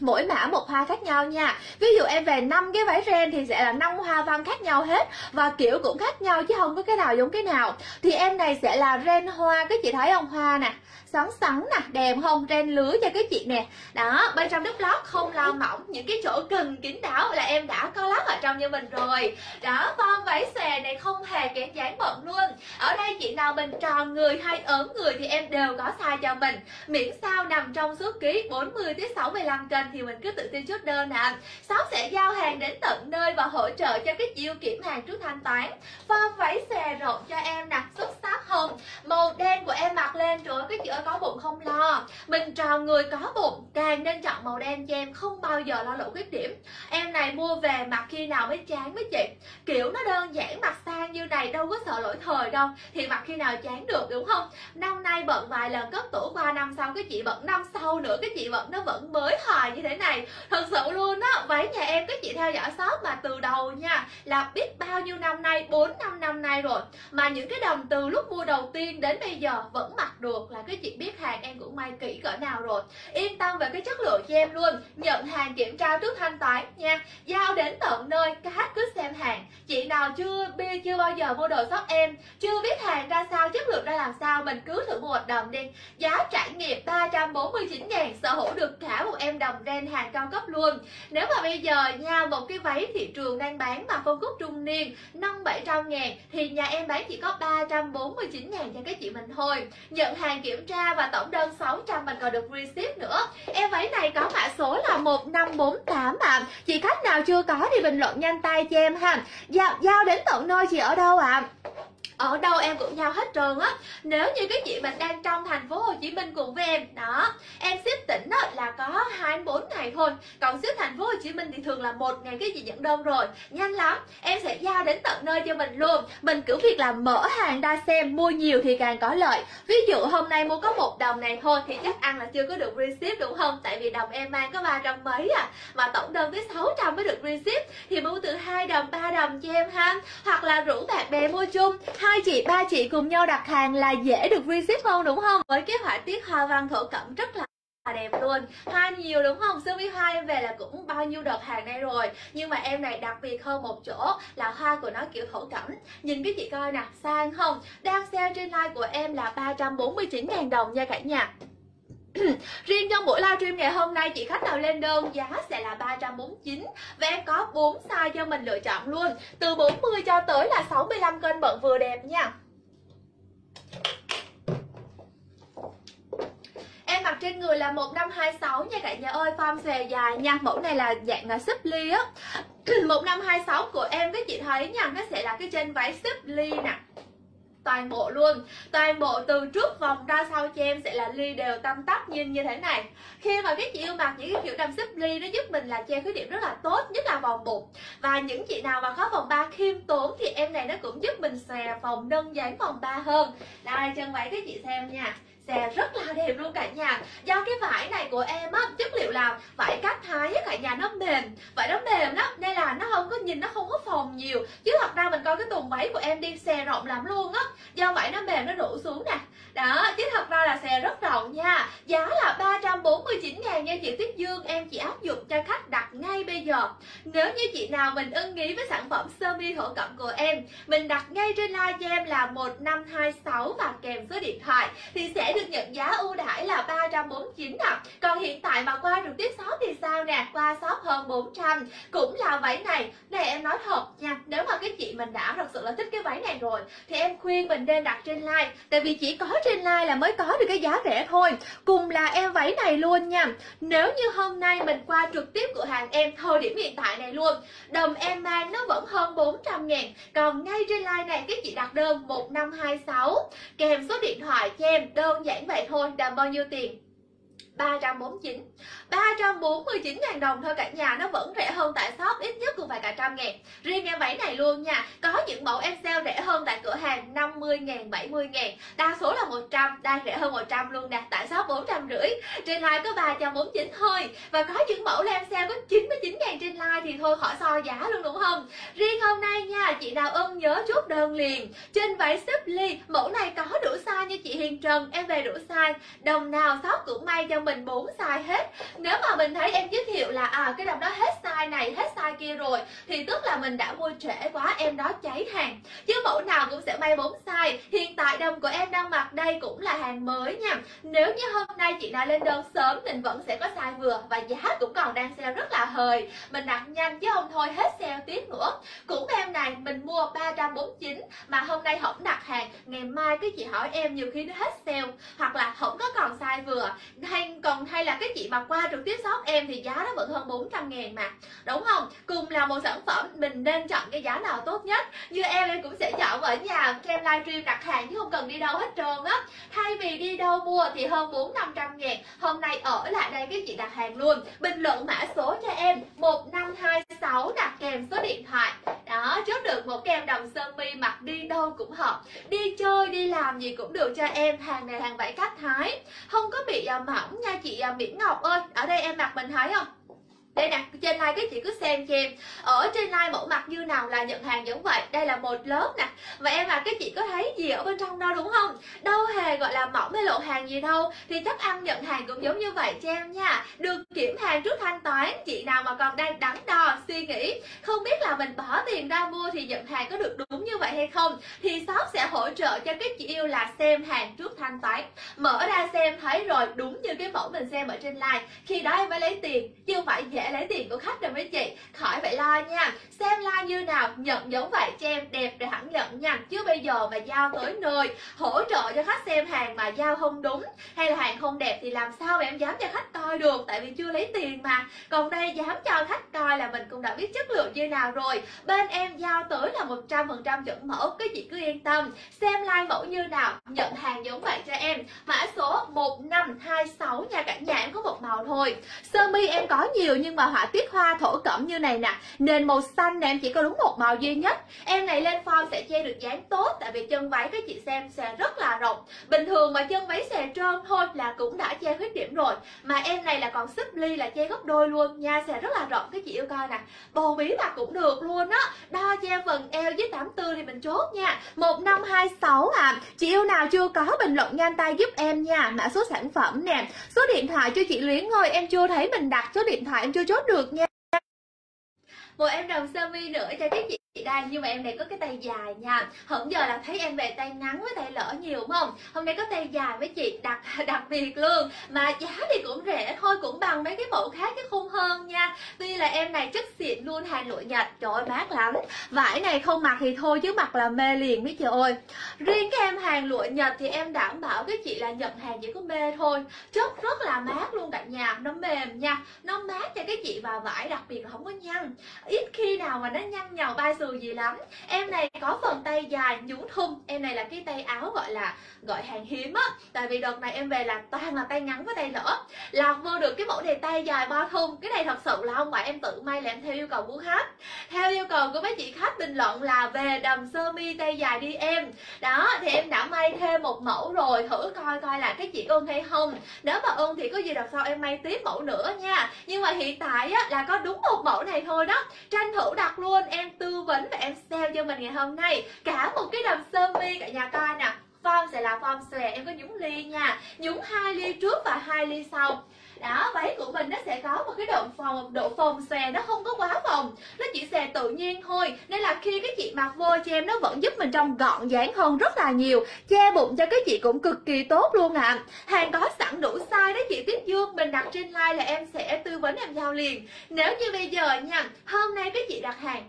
mỗi mã một hoa khác nhau nha. Ví dụ em về năm cái váy ren thì sẽ là năm hoa văn khác nhau hết và kiểu cũng khác nhau chứ không có cái nào giống cái nào. Thì em này sẽ là ren hoa, cái chị thấy không hoa nè. Xoắn sắn nè đẹp không ren lưới cho cái chị nè. Đó, bên trong đúc lót không lao mỏng, những cái chỗ cần kín đáo là em đã có lót ở trong như mình rồi. Đó form váy xòe này không hề kém dáng bận luôn. Ở đây chị nào mình tròn người hay ốm người thì em đều có size cho mình. Miễn sao nằm trong số ký 40 tới 65 cân thì mình cứ tự tin chốt đơn ạ à. sẽ giao hàng đến tận nơi và hỗ trợ cho cái chiêu kiểm hàng trước thanh toán form váy xòe rộng cho em nè, xuất sắc hơn màu đen của em đen lên, trời cái ơi có bụng không lo. Mình tròn người có bụng, càng nên chọn màu đen cho em không bao giờ lo lộ khuyết điểm. Em này mua về mặc khi nào mới chán với chị kiểu nó đơn giản mặc sang như này, đâu có sợ lỗi thời đâu. Thì mặc khi nào chán được, đúng không? Năm nay bận vài lần, cất tủ qua năm sau, cái chị bận năm sau nữa, cái chị bận nó vẫn mới hoài như thế này. Thật sự luôn á, váy nhà em cái chị theo dõi shop mà từ đầu nha, là biết bao nhiêu năm nay, bốn năm năm nay rồi. Mà những cái đồng từ lúc mua đầu tiên đến bây giờ vẫn mặc được là cái chị biết hàng em cũng may kỹ cỡ nào rồi. Yên tâm về cái chất lượng cho em luôn. Nhận hàng kiểm tra trước thanh toán nha. Giao đến tận nơi các cứ xem hàng. Chị nào chưa bia, chưa bao giờ mua đồ shop em, chưa biết hàng ra sao, chất lượng ra làm sao, mình cứ thử mua một đồng đi. Giá trải nghiệm 349 ngàn, sở hữu được cả một em đồng ren hàng cao cấp luôn. Nếu mà bây giờ nha, một cái váy thị trường đang bán mà phân khúc trung niên, năm bảy trăm ngàn, thì nhà em bán chỉ có 349 ngàn cho cái chị mình thôi. Nhận hàng kiểm tra và tổng đơn 600 mình còn được free ship nữa. Em váy này có mã số là 1548 bạn chị khách nào chưa có thì bình luận nhanh tay cho em ha. Giao, giao đến tận nơi chị ở đâu ạ? à? Ở đâu em cũng giao hết trơn á. Nếu như cái chị mình đang trong thành phố Hồ Chí Minh cùng với em đó em ship tỉnh á, là có hai bốn ngày thôi. Còn ship thành phố Hồ Chí Minh thì thường là một ngày cái chị nhận đơn rồi. Nhanh lắm em sẽ giao đến tận nơi cho mình luôn. Mình cứ việc là mở hàng ra xem mua nhiều thì càng có lợi. Ví dụ hôm nay mua có một đồng này thôi thì chắc ăn là chưa có được free ship đúng không? Tại vì đồng em mang có ba trăm mấy à. Mà tổng đơn tới 600 mới được free ship thì mua từ hai đồng ba đồng cho em ha. Hoặc là rủ bạn bè mua chung hai chị, ba chị cùng nhau đặt hàng là dễ được receive hơn đúng không? Với cái họa tiết hoa văn thổ cẩm rất là đẹp luôn. Hoa nhiều đúng không? Sơ mi hoa, em về là cũng bao nhiêu đợt hàng đây rồi. Nhưng mà em này đặc biệt hơn một chỗ là hoa của nó kiểu thổ cẩm. Nhìn cái chị coi nè, sang không? Đang sale trên live của em là 349.000 đồng nha cả nhà. Riêng trong buổi livestream ngày hôm nay, chị khách nào lên đơn, giá sẽ là 349 Và em có 4 size cho mình lựa chọn luôn. Từ 40 cho tới là 65 cân bận vừa đẹp nha. Em mặc trên người là 1526 nha cả nhà ơi, Form xòe dài nha. Mẫu này là dạng là súp ly á. 1526 của em, các chị thấy nha, Nó sẽ là cái chân váy súp ly nè toàn bộ luôn. Toàn bộ từ trước vòng ra sau cho em sẽ là ly đều tăm tắp nhìn như thế này. Khi mà các chị yêu mặc những cái kiểu đầm xếp ly, nó giúp mình là che khuyết điểm rất là tốt, nhất là vòng bụng. Và những chị nào mà có vòng ba khiêm tốn thì em này nó cũng giúp mình xòe vòng nâng dáng vòng ba hơn. Đây chân váy các chị xem nha xè rất là đẹp luôn cả nhà. Do cái vải này của em á, chất liệu là vải cắt thái á, cả nhà, nó mềm. Vải nó mềm lắm nên là nó không có nhìn, nó không có phồng nhiều. Chứ thật ra mình coi cái tuồng váy của em đi xè rộng lắm luôn á. Do vải nó mềm, nó đổ xuống nè. Đó, chứ thật ra là xè rất rộng nha. Giá là 349 ngàn nha chị Tuyết Dương. Em chỉ áp dụng cho khách đặt ngay bây giờ. Nếu như chị nào mình ưng ý với sản phẩm sơ mi thổ cẩm của em, mình đặt ngay trên live cho em là 1526 và kèm số điện thoại, thì sẽ được nhận giá ưu đãi là 349 ạ. Còn hiện tại mà qua trực tiếp shop thì sao nè? Qua shop hơn 400 cũng là váy này. Này, em nói thật nha, nếu mà cái chị mình đã thật sự là thích cái váy này rồi, thì em khuyên mình nên đặt trên like tại vì chỉ có trên like là mới có được cái giá rẻ thôi. Cùng là em váy này luôn nha. Nếu như hôm nay mình qua trực tiếp cửa hàng em thời điểm hiện tại này luôn, đầm em mang nó vẫn hơn 400 ngàn. Còn ngay trên like này, cái chị đặt đơn 1526 kèm số điện thoại cho em, đơn giản vậy thôi đầm bao nhiêu tiền? 349 349.000 đồng thôi cả nhà, nó vẫn rẻ hơn tại shop, ít nhất cũng phải cả trăm ngàn. Riêng em váy này luôn nha, có những mẫu em sale rẻ hơn tại cửa hàng 50 ngàn 70 ngàn. Đa số là 100 đang rẻ hơn 100 luôn nè, tại shop 450 trên live có 349 thôi, và có những mẫu là em sale có 99 ngàn trên live thì thôi, khỏi so giá luôn đúng không? Riêng hôm nay nha, chị nào ưng nhớ chốt đơn liền. Trên váy xếp ly, mẫu này có đủ size như chị Hiền Trần, em về đủ size. Đồng nào shop cũng may cho mình 4 size hết nếu mà mình thấy em giới thiệu là à cái đầm đó hết size này, hết size kia rồi, thì tức là mình đã mua trễ quá, em đó cháy hàng. Chứ mẫu nào cũng sẽ may bốn size. Hiện tại đầm của em đang mặc đây cũng là hàng mới nha. Nếu như hôm nay chị nào lên đơn sớm, mình vẫn sẽ có size vừa và giá cũng còn đang sale rất là hời. Mình đặt nhanh chứ không thôi, hết sale tiếp nữa. Cũng em này mình mua 349 mà hôm nay không đặt hàng. Ngày mai cái chị hỏi em nhiều khi nó hết sale, hoặc là không có còn size vừa. Hay còn hay là cái chị mà qua trực tiếp shop em thì giá nó vẫn hơn 400 ngàn mà. Đúng không? Cùng là một sản phẩm mình nên chọn cái giá nào tốt nhất. Như em em cũng sẽ chọn ở nhà cho em livestream đặt hàng chứ không cần đi đâu hết trơn á. Thay vì đi đâu mua thì hơn bốn năm trăm ngàn. Hôm nay ở lại đây cái chị đặt hàng luôn. Bình luận mã số cho em 1526 đặt kèm số điện thoại. Đó, chốt được một kem đồng sơ mi mặc đi đâu cũng hợp. Đi chơi, đi làm gì cũng được cho em. Hàng này hàng vải cắt thái. Không có bị à, mỏng nha chị à, Mỹ Miễn Ngọc ơi ở đây em mặc mình thấy không? Đây nè trên like cái chị cứ xem cho em ở trên like mẫu mặt như nào là nhận hàng giống vậy? Đây là một lớp nè. Và em là cái chị có thấy gì ở bên trong đâu đúng không? Đâu hề gọi là mỏng hay lộ hàng gì đâu. Thì chắc ăn nhận hàng cũng giống như vậy cho em nha. Được kiểm hàng trước thanh toán, chị nào mà còn đang đắn đo, suy nghĩ, không biết là mình bỏ tiền ra mua thì nhận hàng có được đúng như vậy hay không, thì shop sẽ hỗ trợ cho các chị yêu là xem hàng trước thanh toán. Mở ra xem, thấy rồi, đúng như cái mẫu mình xem ở trên like. Khi đó em mới lấy tiền, chứ không phải dễ lấy tiền của khách rồi mấy chị. Khỏi phải lo nha. Xem like như nào, nhận giống vậy cho em đẹp rồi hẳn nhận nha. Chứ bây giờ mà giao tới nơi, hỗ trợ cho khách xem hàng mà giao không đúng hay là hàng không đẹp thì làm sao mà em dám cho khách coi được? Tại vì chưa lấy tiền mà. Còn đây dám cho khách coi là mình cũng đã biết chất lượng như nào rồi. Bên em giao tới là 100% chuẩn mẫu các chị cứ yên tâm. Xem like mẫu như nào, nhận hàng giống vậy cho em. Mã số 1526 nha, cả nhà em có một màu thôi. Sơ mi em có nhiều nhưng mà họa tiết hoa thổ cẩm như này nè. Nền màu xanh nè, em chỉ có đúng một màu duy nhất. Em này lên form sẽ che được dáng tốt, tại vì chân váy các chị xem xòe rất là rộng. Bình thường mà chân váy xòe trơn thôi là cũng đã che khuyết điểm rồi. Mà em này là còn súp ly là che gấp đôi luôn, nha xòe rất là rộng, các chị yêu coi nè. Bầu bí mà cũng được luôn á. Đo che phần eo với 84 thì mình chốt nha. 1526 à. Chị yêu nào chưa có bình luận nhanh tay giúp em nha. Mã số sản phẩm nè. Số điện thoại cho chị Luyến ơi, em chưa thấy mình đặt số điện thoại, em chưa chốt được nha. Một em đồng sơ mi nữa cho các chị đây, nhưng mà em này có cái tay dài nha. Hôm giờ là thấy em về tay ngắn với tay lỡ nhiều đúng không? Hôm nay có tay dài với chị, đặc đặc biệt luôn. Mà giá thì cũng rẻ thôi, cũng bằng mấy cái mẫu khác cái khung hơn nha. Tuy là em này chất xịn luôn hàng lụa nhật. Trời ơi, mát lắm. Vải này không mặc thì thôi, chứ mặc là mê liền biết trời ơi. Riêng cái em hàng lụa nhật thì em đảm bảo cái chị là nhận hàng chỉ có mê thôi. Chất rất là mát luôn cả nhà, nó mềm nha. Nó mát cho cái chị và vải, đặc biệt là không có nhăn. Ít khi nào mà nó nhăn nhào bay sừ gì lắm. Em này có phần tay dài nhún thun. Em này là cái tay áo gọi là, gọi hàng hiếm á. Tại vì đợt này em về là toàn là tay ngắn với tay lỡ. Lọt vô được cái mẫu đề tay dài bo thun. Cái này thật sự là không phải em tự may là em theo yêu cầu của khách. Theo yêu cầu của mấy chị khách, bình luận là về đầm sơ mi tay dài đi em. Đó, thì em đã may thêm một mẫu rồi. Thử coi coi là cái chị ưng hay không. Nếu mà ưng thì có gì đợt sau em may tiếp mẫu nữa nha. Nhưng mà hiện tại á, là có đúng một mẫu này thôi đó. Tranh thủ đặt luôn. Em tư vấn và em sale cho mình ngày hôm nay. Cả một cái đầm sơ mi cả nhà coi nè. Form sẽ là form xòe, em có nhúng ly nha. Nhúng hai ly trước và hai ly sau. Đó, váy của mình nó sẽ có một cái độ phòng độ phồng xòe nó không có quá phồng. Nó chỉ xòe tự nhiên thôi. Nên là khi cái chị mặc vô cho em, nó vẫn giúp mình trông gọn dáng hơn rất là nhiều. Che bụng cho cái chị cũng cực kỳ tốt luôn ạ. À. hàng có sẵn đủ size đấy chị. Tuyết Dương mình đặt trên like là em sẽ tư vấn em giao liền. Nếu như bây giờ nha, hôm nay cái chị đặt hàng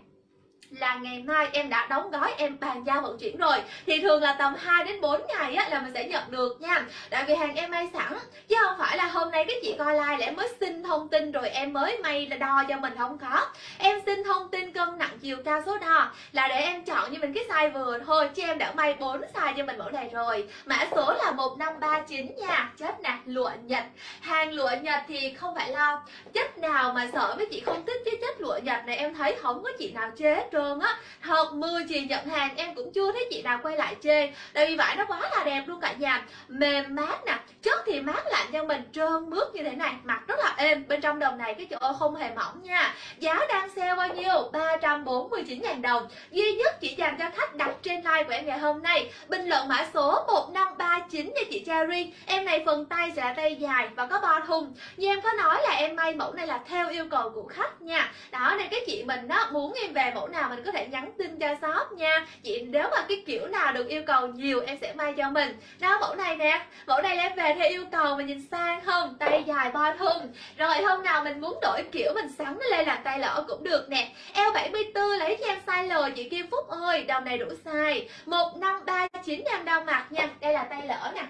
là ngày mai em đã đóng gói em bàn giao vận chuyển rồi. Thì thường là tầm 2 đến 4 ngày á, là mình sẽ nhận được nha. Tại vì hàng em may sẵn chứ không phải là hôm nay cái chị coi like là em mới xin thông tin rồi em mới may là đo cho mình không có. Em xin thông tin cân nặng chiều cao số đo là để em chọn như mình cái size vừa thôi chứ em đã may 4 size cho mình mẫu này rồi. Mã số là 1539 nha. Chất nè lụa nhật. Hàng lụa nhật thì không phải lo. Chất nào mà sợ với chị không thích cái chất lụa nhật này em thấy không có chị nào chế rồi trường á thật 10 chị nhận hàng em cũng chưa thấy chị nào quay lại chê. Tại vì vải nó quá là đẹp luôn cả nhà. Mềm mát nè, chất thì mát lạnh cho mình trơn mướt như thế này mặc rất là êm. Bên trong đồng này cái chỗ không hề mỏng nha. Giá đang sale bao nhiêu? 349 000 đồng. Duy nhất chỉ dành cho khách đặt trên live của em ngày hôm nay, bình luận mã số 1539 cho chị Cherry em này phần tay sẽ là tay dài và có bo thun như em có nói là em may mẫu này là theo yêu cầu của khách nha. Đó, nên cái chị mình đó muốn em về mẫu nào mình có thể nhắn tin cho shop nha. Chị, nếu mà cái kiểu nào được yêu cầu nhiều, em sẽ may cho mình. Đó, mẫu này nè. Mẫu này em về theo yêu cầu mình nhìn sang không tay dài bo thun rồi, hôm nào mình muốn đổi kiểu mình sắm lên làm tay lỡ cũng được nè. Eo 74 lấy cho em size L, chị Kim Phúc ơi. Đồng này đủ size. 1539 em đang mặt nha. Đây là tay lỡ nè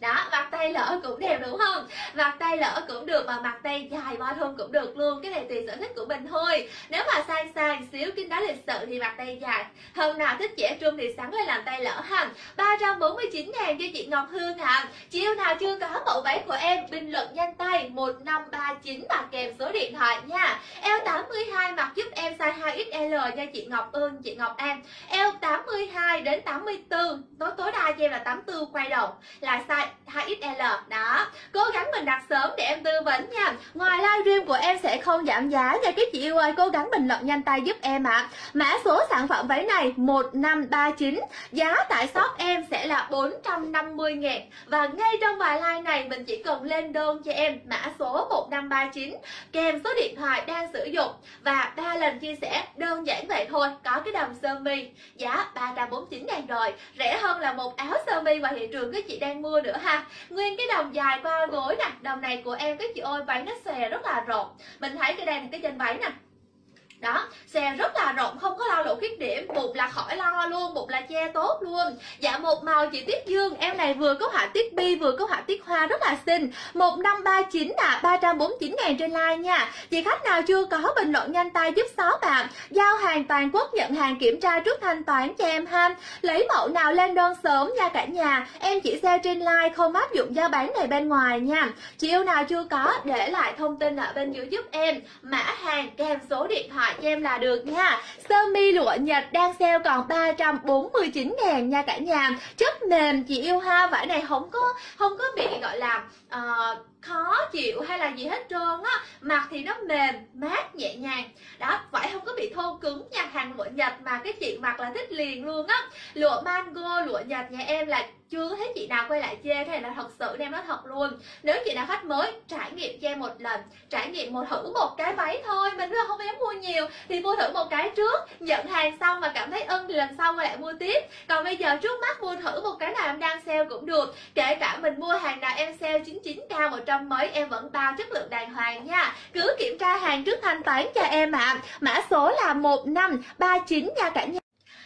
đó mặt tay lỡ cũng đẹp đúng không? Mặt tay lỡ cũng được mà mặt tay dài bo thun cũng được luôn, cái này tùy sở thích của mình thôi. Nếu mà sang sang xíu kinh đáo lịch sự thì mặt tay dài. Hôm nào thích trẻ trung thì sắn lên làm tay lỡ ha 349 ngàn cho chị Ngọc Hương ạ. À. chị yêu nào chưa có mẫu váy của em, bình luận nhanh tay. 1539 và kèm số điện thoại nha. Eo 82 mặc giúp em size 2XL nha chị Ngọc Ương chị Ngọc An. Eo 82 đến 84 tối tối đa cho em là 84 quay đầu. Là size 2XL đó. Cố gắng mình đặt sớm để em tư vấn nha. Ngoài livestream của em sẽ không giảm giá nha. Các chị yêu ơi, cố gắng bình luận nhanh tay giúp em ạ. À. mã số sản phẩm váy này 1539 giá tại shop em sẽ là 450 ngàn và ngay trong bài live này, mình chỉ cần lên đơn cho em mã số 1539 kèm số điện thoại đang sử dụng. Và ba lần chia sẻ, đơn giản vậy thôi. Có cái đầm sơ mi. Giá 349 ngàn rồi. Rẻ hơn là một áo sơ mi mà thị trường các chị đang mua nữa ha. Nguyên cái đồng dài qua gối nè. Đồng này của em các chị ơi, váy nó xòe rất là rộng. Mình thấy cái đây là cái chân váy nè đó, xe rất là rộng, không có lo lộ khuyết điểm. Bụng là khỏi lo luôn bụng là che tốt luôn. Dạ một màu chị Tuyết Dương. Em này vừa có họa tiết bi, vừa có họa tiết hoa rất là xinh. Một năm ba chín là ba trăm bốn chín ngàn trên like nha. Chị khách nào chưa có bình luận nhanh tay giúp sáu bạn. Giao hàng toàn quốc, nhận hàng kiểm tra trước thanh toán cho em ha. Lấy mẫu nào lên đơn sớm nha cả nhà. Em chỉ sale trên like, không áp dụng giao bán này bên ngoài nha. Chị yêu nào chưa có, để lại thông tin ở bên dưới giúp em. Mã hàng kèm số điện thoại cho em là được nha. Sơ mi lụa Nhật đang sale còn 349 ngàn nha cả nhà. Chất mềm, chị yêu ha. Vải này không có không có bị, gọi là uh, khó chịu hay là gì hết trơn á Mặt thì nó mềm, mát, nhẹ nhàng. Đó, vải không có bị thô cứng nha Hàng lụa Nhật mà cái chị mặc là thích liền luôn á. Lụa mango, lụa Nhật nhà em là chưa thấy chị nào quay lại chê thế này là thật sự em nói thật luôn. Nếu chị nào khách mới trải nghiệm cho em một lần trải nghiệm một thử một cái váy thôi mình không dám mua nhiều. Thì mua thử một cái trước nhận hàng xong mà cảm thấy ưng thì lần sau quay lại mua tiếp. Còn bây giờ trước mắt mua thử một cái nào em đang sale cũng được kể cả mình mua hàng nào em sale 99k 100 mấy em vẫn bao chất lượng đàng hoàng nha. Cứ kiểm tra hàng trước thanh toán cho em ạ. À. mã số là 1539 nha cả nhà.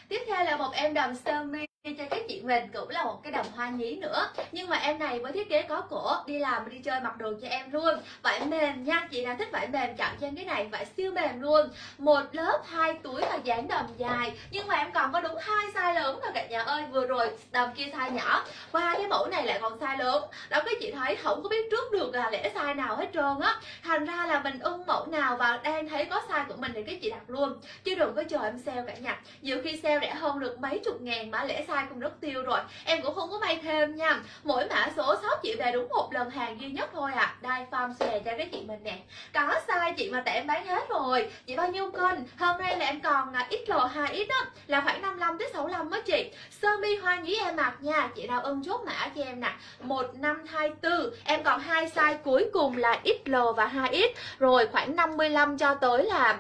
Tiếp theo là một em đầm sơ mi cho các chị mình cũng là một cái đồng hoa nhí nữa. Nhưng mà em này với thiết kế có cổ, đi làm, đi chơi mặc đồ cho em luôn. Vải mềm nha, chị nào thích vải mềm chọn cho em cái này, vải siêu mềm luôn. Một lớp hai túi và dáng đầm dài. Nhưng mà em còn có đúng hai size lớn rồi cả nhà ơi, vừa rồi đầm kia size nhỏ. Qua cái mẫu này lại còn size lớn. Đó các chị thấy, không có biết trước được là lẽ size nào hết trơn á. Thành ra là mình ưng mẫu nào và đang thấy có size của mình thì các chị đặt luôn. Chứ đừng có chờ em sale cả nhà. Nhiều khi sale rẻ hơn được mấy chục ngàn mà lẽ size cũng rất tiêu rồi. Em cũng không có may thêm nha. Mỗi mã số shop chị về đúng một lần hàng duy nhất thôi à đai farm xòe cho cái chị mình nè. Có size chị mà tại em bán hết rồi. Chị bao nhiêu cân? Hôm nay là em còn à, XL 2X đó là khoảng 55 tới 65 á chị. Sơ mi hoa nhí em mặc nha. Chị nào ưng chốt mã cho em nè. 1524 em còn hai size cuối cùng là XL và 2X rồi khoảng 55 cho tới là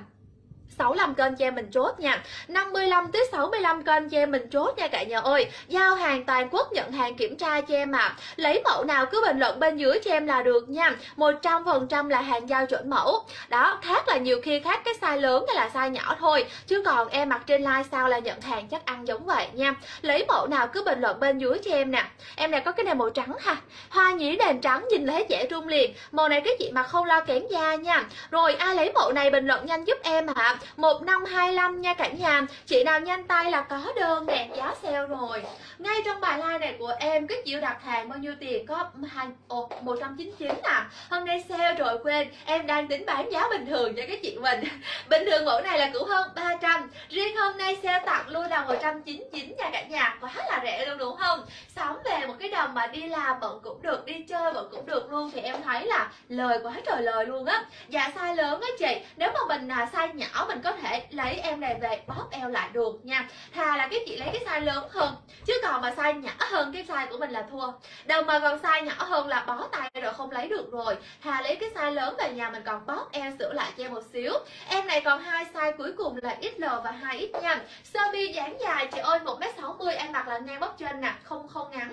65 kênh cho em mình chốt nha. 55 tới 65 kênh cho em mình chốt nha cả nhà ơi. Giao hàng toàn quốc, nhận hàng kiểm tra cho em ạ à. Lấy mẫu nào cứ bình luận bên dưới cho em là được nha. 100% là hàng giao chuẩn mẫu. Đó, khác là nhiều khi khác cái size lớn hay là size nhỏ thôi. Chứ còn em mặc trên like sao là nhận hàng chắc ăn giống vậy nha. Lấy mẫu nào cứ bình luận bên dưới cho em nè. Em này có cái này màu trắng ha. Hoa nhí nền trắng nhìn thấy dễ rung liền. Màu này cái chị mặc không lo kém da nha. Rồi, ai lấy mẫu này bình luận nhanh giúp em hả? 1525 nha cả nhà. Chị nào nhanh tay là có đơn đẹp giá sale rồi. Ngay trong bài like này của em cái chịu đặt hàng bao nhiêu tiền? Có hai ồ, 199 à. Hôm nay sale rồi quên. Em đang tính bán giá bình thường cho các chị mình. Bình thường mẫu này là cũng hơn 300 riêng hôm nay sale tặng luôn là 199 nha cả nhà. Quá là rẻ luôn đúng không? Sắm về một cái đồng mà đi làm bận cũng được đi chơi bận cũng được luôn. Thì em thấy là lời quá trời lời luôn á. Dạ size lớn á chị. Nếu mà mình là size nhỏ mình có thể lấy em này về, bóp eo lại được nha. Thà là cái chị lấy cái size lớn hơn, chứ còn mà size nhỏ hơn, cái size của mình là thua. Đâu mà còn size nhỏ hơn là bó tay rồi không lấy được rồi. Thà lấy cái size lớn về nhà mình còn bóp eo sửa lại cho em một xíu. Em này còn hai size cuối cùng là XL và 2X nha. Sơ mi dáng dài, chị ơi 1m60 em mặc là ngang bắp trên nè, không không ngắn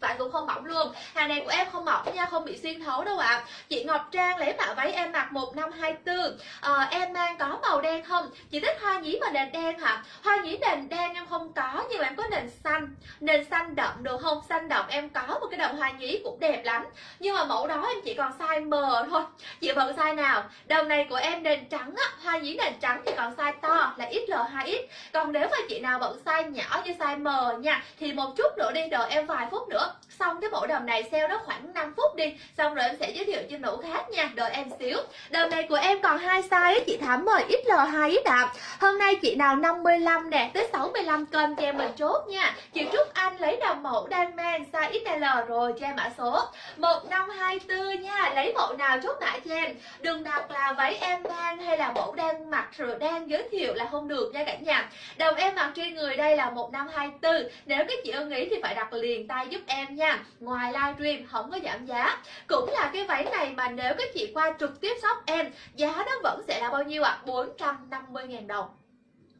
và cũng không mỏng luôn. Hàng này của em không mỏng nha không bị xuyên thấu đâu ạ. À. chị Ngọc Trang lấy mã váy em mặc 1524 à, ờ, em mang có màu đen không? Chị thích hoa nhí mà nền đen hả? Hoa nhí nền đen em không có nhưng mà em có nền xanh. Nền xanh đậm được không? Xanh đậm em có một cái đồng hoa nhí cũng đẹp lắm. Nhưng mà mẫu đó em chỉ còn size M thôi. Chị bận size nào? Đồng này của em nền trắng á hoa nhí nền trắng thì còn size to là XL 2X còn nếu mà chị nào bận size nhỏ như size M nha thì một chút nữa đi đợi em vài phút nữa xong cái bộ đầm này sale nó khoảng 5 phút đi, xong rồi em sẽ giới thiệu cho mẫu khác nha, đợi em xíu. Đầm này của em còn hai size, chị thắm mời XL 2 đạp hôm nay chị nào 55 nè, tới 65 cân cho em mình chốt nha. Chị Trúc Anh lấy đầm mẫu đang mang size XL rồi cho em mã số. 1524 nha, lấy mẫu nào chốt mã cho em? Đừng đặt là váy em đang hay là mẫu đang mặc rồi đang giới thiệu là không được nha cả nhà. Đầm em mặc trên người đây là 1524 nếu các chị ưng ý thì phải đặt liền tay giúp em nha. Ngoài livestream không có giảm giá. Cũng là cái váy này mà nếu các chị qua trực tiếp shop em, giá nó vẫn sẽ là bao nhiêu ạ? À? 450.000 đồng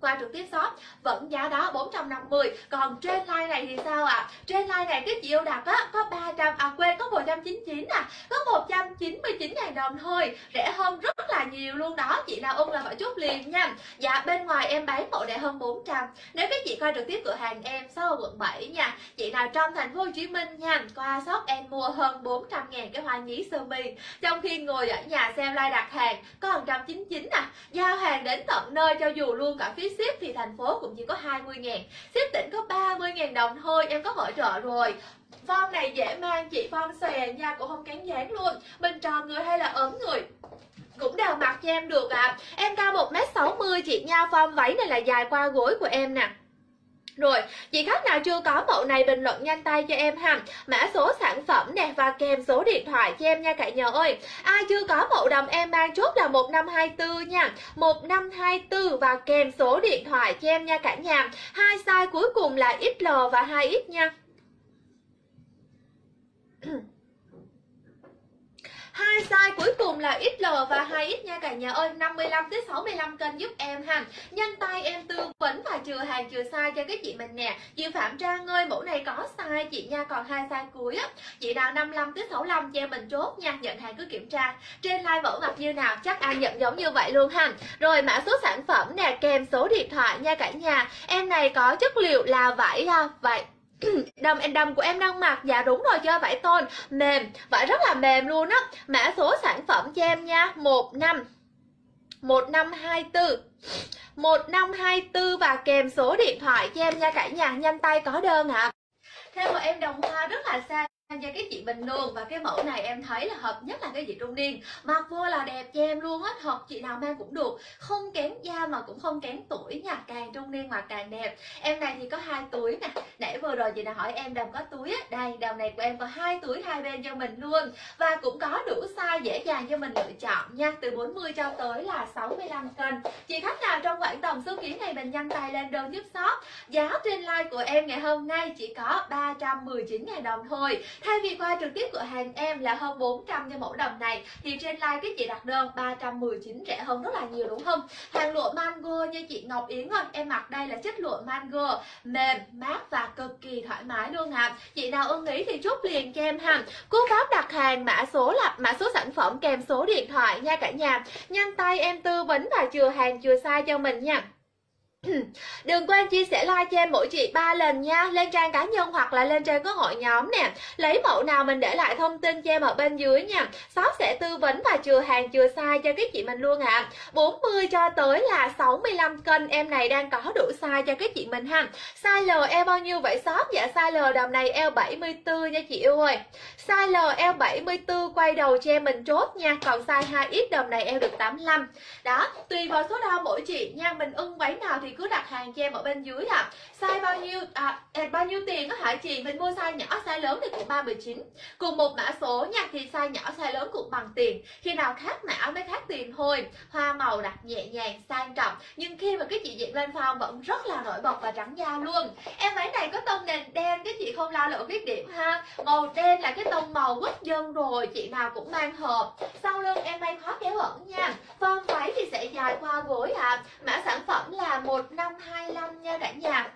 qua trực tiếp shop, vẫn giá đó 450 còn trên line này thì sao ạ? À? trên line này cái chị yêu đặt á, có 300 à quên, có 199 à. Có 199 ngàn đồng thôi. Rẻ hơn rất là nhiều luôn đó. Chị nào ưng là phải chốt liền nha. Dạ bên ngoài em bán mẫu rẻ hơn 400 nếu các chị coi trực tiếp cửa hàng em số quận 7 nha. Chị nào trong thành phố Hồ Chí Minh nha, qua shop em mua hơn 400 ngàn cái hoa nhí sơ mi. Trong khi ngồi ở nhà xem like đặt hàng, có 199 à. Giao hàng đến tận nơi cho dù luôn, cả phí ship thì thành phố cũng chỉ có 20 ngàn. Ship tỉnh có 30 ngàn đồng thôi, em có hỗ trợ rồi. Form này dễ mang chị, form xòe nha, cũng không cán dáng luôn. Mình tròn người hay là ấn người? Cũng đều mặc cho em được ạ. À. em cao 1m60 chị nha, form váy này là dài qua gối của em nè rồi, chị khách nào chưa có mẫu này bình luận nhanh tay cho em ha. Mã số sản phẩm nè và kèm số điện thoại cho em nha cả nhà ơi. Ai chưa có mẫu đầm em mang chốt là 1524 nha. 1524 và kèm số điện thoại cho em nha cả nhà. Hai size cuối cùng là XL và 2X nha. hai size cuối cùng là XL và 2X nha cả nhà ơi. 55 tới 65 cân giúp em ha. Nhanh tay em tư vấn và chừa hàng chừa size cho cái chị mình nè. Chị Phạm Trang ơi, mẫu này có size chị nha, còn hai size cuối á. Chị nào 55 tới 65 cho em mình chốt nha. Nhận hàng cứ kiểm tra. Trên like mẫu mặt như nào, chắc ai nhận giống như vậy luôn ha. Rồi mã số sản phẩm nè, kèm số điện thoại nha cả nhà. Em này có chất liệu là vải à, vải đầm đầm của em đang mặc dạ đúng rồi cho vải tôn. Mềm. Vải rất là mềm luôn á. Mã số sản phẩm cho em nha. Một năm. Một năm hai tư. Một năm hai tư và kèm số điện thoại cho em nha cả nhà. Nhanh tay có đơn ạ. À. thêm một em đồng hoa rất là xa cho cái chị Bình luôn và cái mẫu này em thấy là hợp nhất là cái chị trung niên. Mặc vô là đẹp cho em luôn á, hợp chị nào mang cũng được. Không kén da mà cũng không kén tuổi nha, càng trung niên mà càng đẹp. Em này thì có hai túi nè, nãy vừa rồi chị nào hỏi em đầm có túi á. Đây, đầm này của em có hai túi hai bên cho mình luôn. Và cũng có đủ size dễ dàng cho mình lựa chọn nha, từ 40 cho tới là 65 cân. Chị khách nào trong khoảng tầm số ký này mình nhanh tay lên đơn giúp shop. Giá trên like của em ngày hôm nay chỉ có 319 000 đồng thôi. Thay vì qua trực tiếp cửa hàng em là hơn 400 cho mẫu đầm này thì trên like cái chị đặt đơn 319 rẻ hơn rất là nhiều đúng không? Hàng lụa mango như chị Ngọc Yến ơi, em mặc đây là chất lụa mango mềm, mát và cực kỳ thoải mái luôn ạ. À. Chị nào ưng ý thì chốt liền cho em ha. Cú pháp đặt hàng mã số là mã số sản phẩm kèm số điện thoại nha cả nhà. Nhanh tay em tư vấn và chừa hàng chừa size cho mình nha. Đừng quên chia sẻ like cho em mỗi chị ba lần nha. Lên trang cá nhân hoặc là lên trang có hội nhóm nè. Lấy mẫu nào mình để lại thông tin cho em ở bên dưới nha. Shop sẽ tư vấn và chừa hàng chừa size cho các chị mình luôn ạ. À. 40 cho tới là 65 cân Em này đang có đủ size cho các chị mình ha. Size L eo bao nhiêu vậy shop? Dạ size L đầm này eo 74 nha chị yêu ơi. Size L eo 74 quay đầu cho em mình chốt nha. Còn size 2X đầm này eo được 85 Đó, tùy vào số đo mỗi chị nha. Mình ưng váy nào thì cứ đặt hàng cho em ở bên dưới ạ à. size bao nhiêu à, à bao nhiêu tiền á hả chị? Mình mua size nhỏ size lớn thì cũng ba mười chín. Cùng một mã số nha thì size nhỏ size lớn cũng bằng tiền. Khi nào khác mã mới khác tiền thôi. Hoa màu đặt nhẹ nhàng sang trọng. Nhưng khi mà cái chị diện lên phao vẫn rất là nổi bật và trắng da luôn. Em váy này có tông nền đen cái chị không lo lỗi viết điểm ha. Màu đen là cái tông màu quốc dân rồi chị nào cũng mang hợp. Sau lưng em may khó kéo ẩn nha. Form váy thì sẽ dài qua gối ạ à. mã sản phẩm là một 1525 nha cả nhà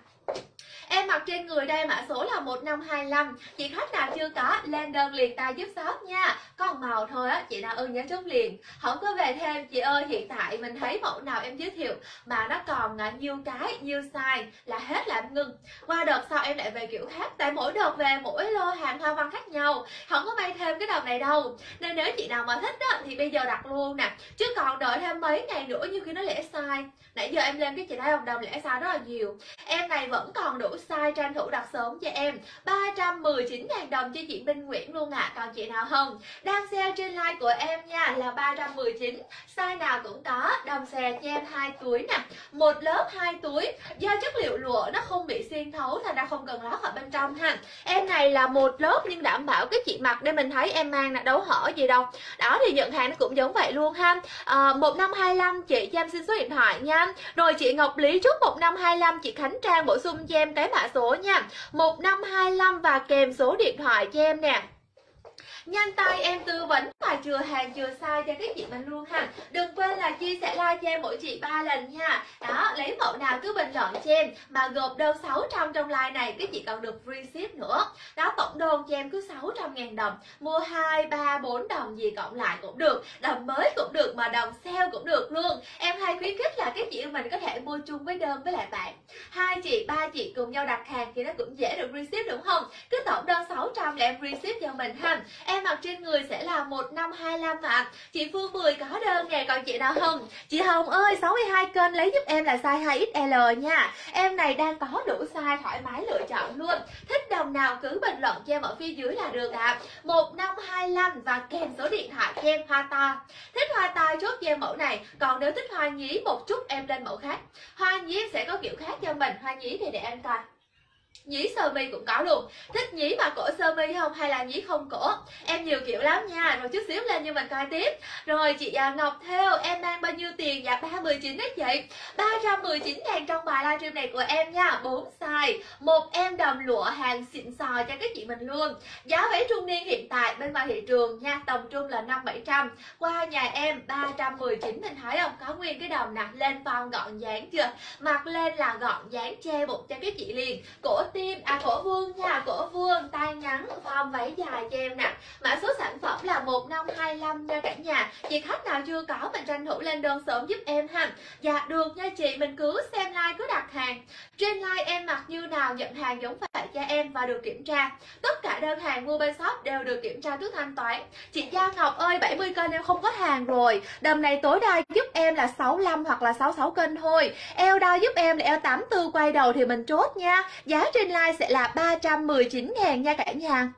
Em mặc trên người đây mã số là 1525 Chị khách nào chưa có, lên đơn liền tay giúp shop nha. Còn màu thôi á, chị nào ưng nhớ chốt liền. Không có về thêm, chị ơi, hiện tại mình thấy mẫu nào em giới thiệu Mà nó còn à, nhiều cái, nhiều size là hết là em ngưng. Qua đợt sau em lại về kiểu khác, Tại mỗi đợt về mỗi lô hàng hoa văn khác nhau, Không có may thêm cái đợt này đâu. Nên nếu chị nào mà thích á, thì bây giờ đặt luôn nè. Chứ còn đợi thêm mấy ngày nữa như khi nó lẽ size. Nãy giờ em lên cái chị thấy đồng đồng lẽ size rất là nhiều. Em này vẫn còn đủ size tranh thủ đặt sớm cho em. 319.000 đồng cho chị Minh Nguyễn luôn ạ. À. Còn chị nào không? Đang sale trên like của em nha là 319 Size nào cũng có Đồng xè cho em hai túi nè. Một lớp hai túi. Do chất liệu lụa nó không bị xuyên thấu Thành ra không cần lót ở bên trong ha. Em này là một lớp nhưng đảm bảo cái chị mặc Để mình thấy em mang là đấu hở gì đâu. Đó thì nhận hàng nó cũng giống vậy luôn ha. Ờ, à, 1525 chị cho em xin số điện thoại nha. Rồi chị Ngọc Lý chúc 1525 chị Khánh Trang bổ sung cho em cái mã số nha. 1525 và kèm số điện thoại cho em nè. Nhanh tay em tư vấn. Và chừa hàng chừa sai cho các chị mình luôn ha. Đừng quên là chia sẻ like cho em mỗi chị ba lần nha. Đó, lấy mẫu nào cứ bình luận cho em. Mà gộp đơn 600 trong like này các chị còn được free ship nữa. Đó, tổng đơn cho em cứ 600 ngàn đồng. Mua 2, 3, 4 đồng gì cộng lại cũng được. Đồng mới cũng được mà đồng sale cũng được luôn. Em hay khuyến khích là các chị mình có thể mua chung với đơn với lại bạn hai chị, ba chị cùng nhau đặt hàng thì nó cũng dễ được receive đúng không? Cứ tổng đơn 600 là em receive cho mình ha Em mặc trên người sẽ là 1525 ạ à. Chị Phương 10 có đơn nè Còn chị nào không? Chị Hồng ơi 62 cân lấy giúp em là size 2XL nha Em này đang có đủ size thoải mái lựa chọn luôn Thích đồng nào cứ bình luận cho em ở phía dưới là được ạ à. 1525 và kèm số điện thoại cho em hoa to Thích hoa to chốt cho em mẫu này Còn nếu thích hoa nhí một chút em lên mẫu khác Hoa nhí em sẽ có kiểu khác cho mình Hoa nhí thì để em coi nhí sơ mi cũng có luôn. Thích nhí mà cổ sơ mi không hay là nhí không cổ? Em nhiều kiểu lắm nha. Rồi chút xíu lên như mình coi tiếp. Rồi chị à, ngọc theo em mang bao nhiêu tiền? Dạ ba mười chín đấy chị. ba trăm mười chín ngàn trong bài livestream này của em nha. Bốn size một, em đầm lụa hàng xịn sò cho các chị mình luôn. Giá váy trung niên hiện tại bên ngoài thị trường nha, tầm trung là năm bảy trăm. Qua nhà em, ba trăm mười chín mình thấy không? Có nguyên cái đầm nè, lên phong gọn dáng chưa? Mặc lên là gọn dáng che bụng cho các chị liền. Cổ tim. À cổ vương nha, cổ vương. Tay ngắn, form váy dài cho em nè. Mã số sản phẩm là 1525 nha cả nhà. Chị khách nào chưa có mình tranh thủ lên đơn sớm giúp em ha. Dạ được nha chị. Mình cứ xem like, cứ đặt hàng. Trên like em mặc như nào, nhận hàng giống vậy cho em và được kiểm tra. Tất cả đơn hàng mua bên shop đều được kiểm tra trước thanh toán. Chị Gia Ngọc ơi 70 cân em không có hàng rồi. Đầm này tối đa giúp em là 65 hoặc là 66 cân thôi. Eo đo giúp em là eo 84 quay đầu thì mình chốt nha. Giá trên trên like sẽ là 319 ngàn nha cả nhà.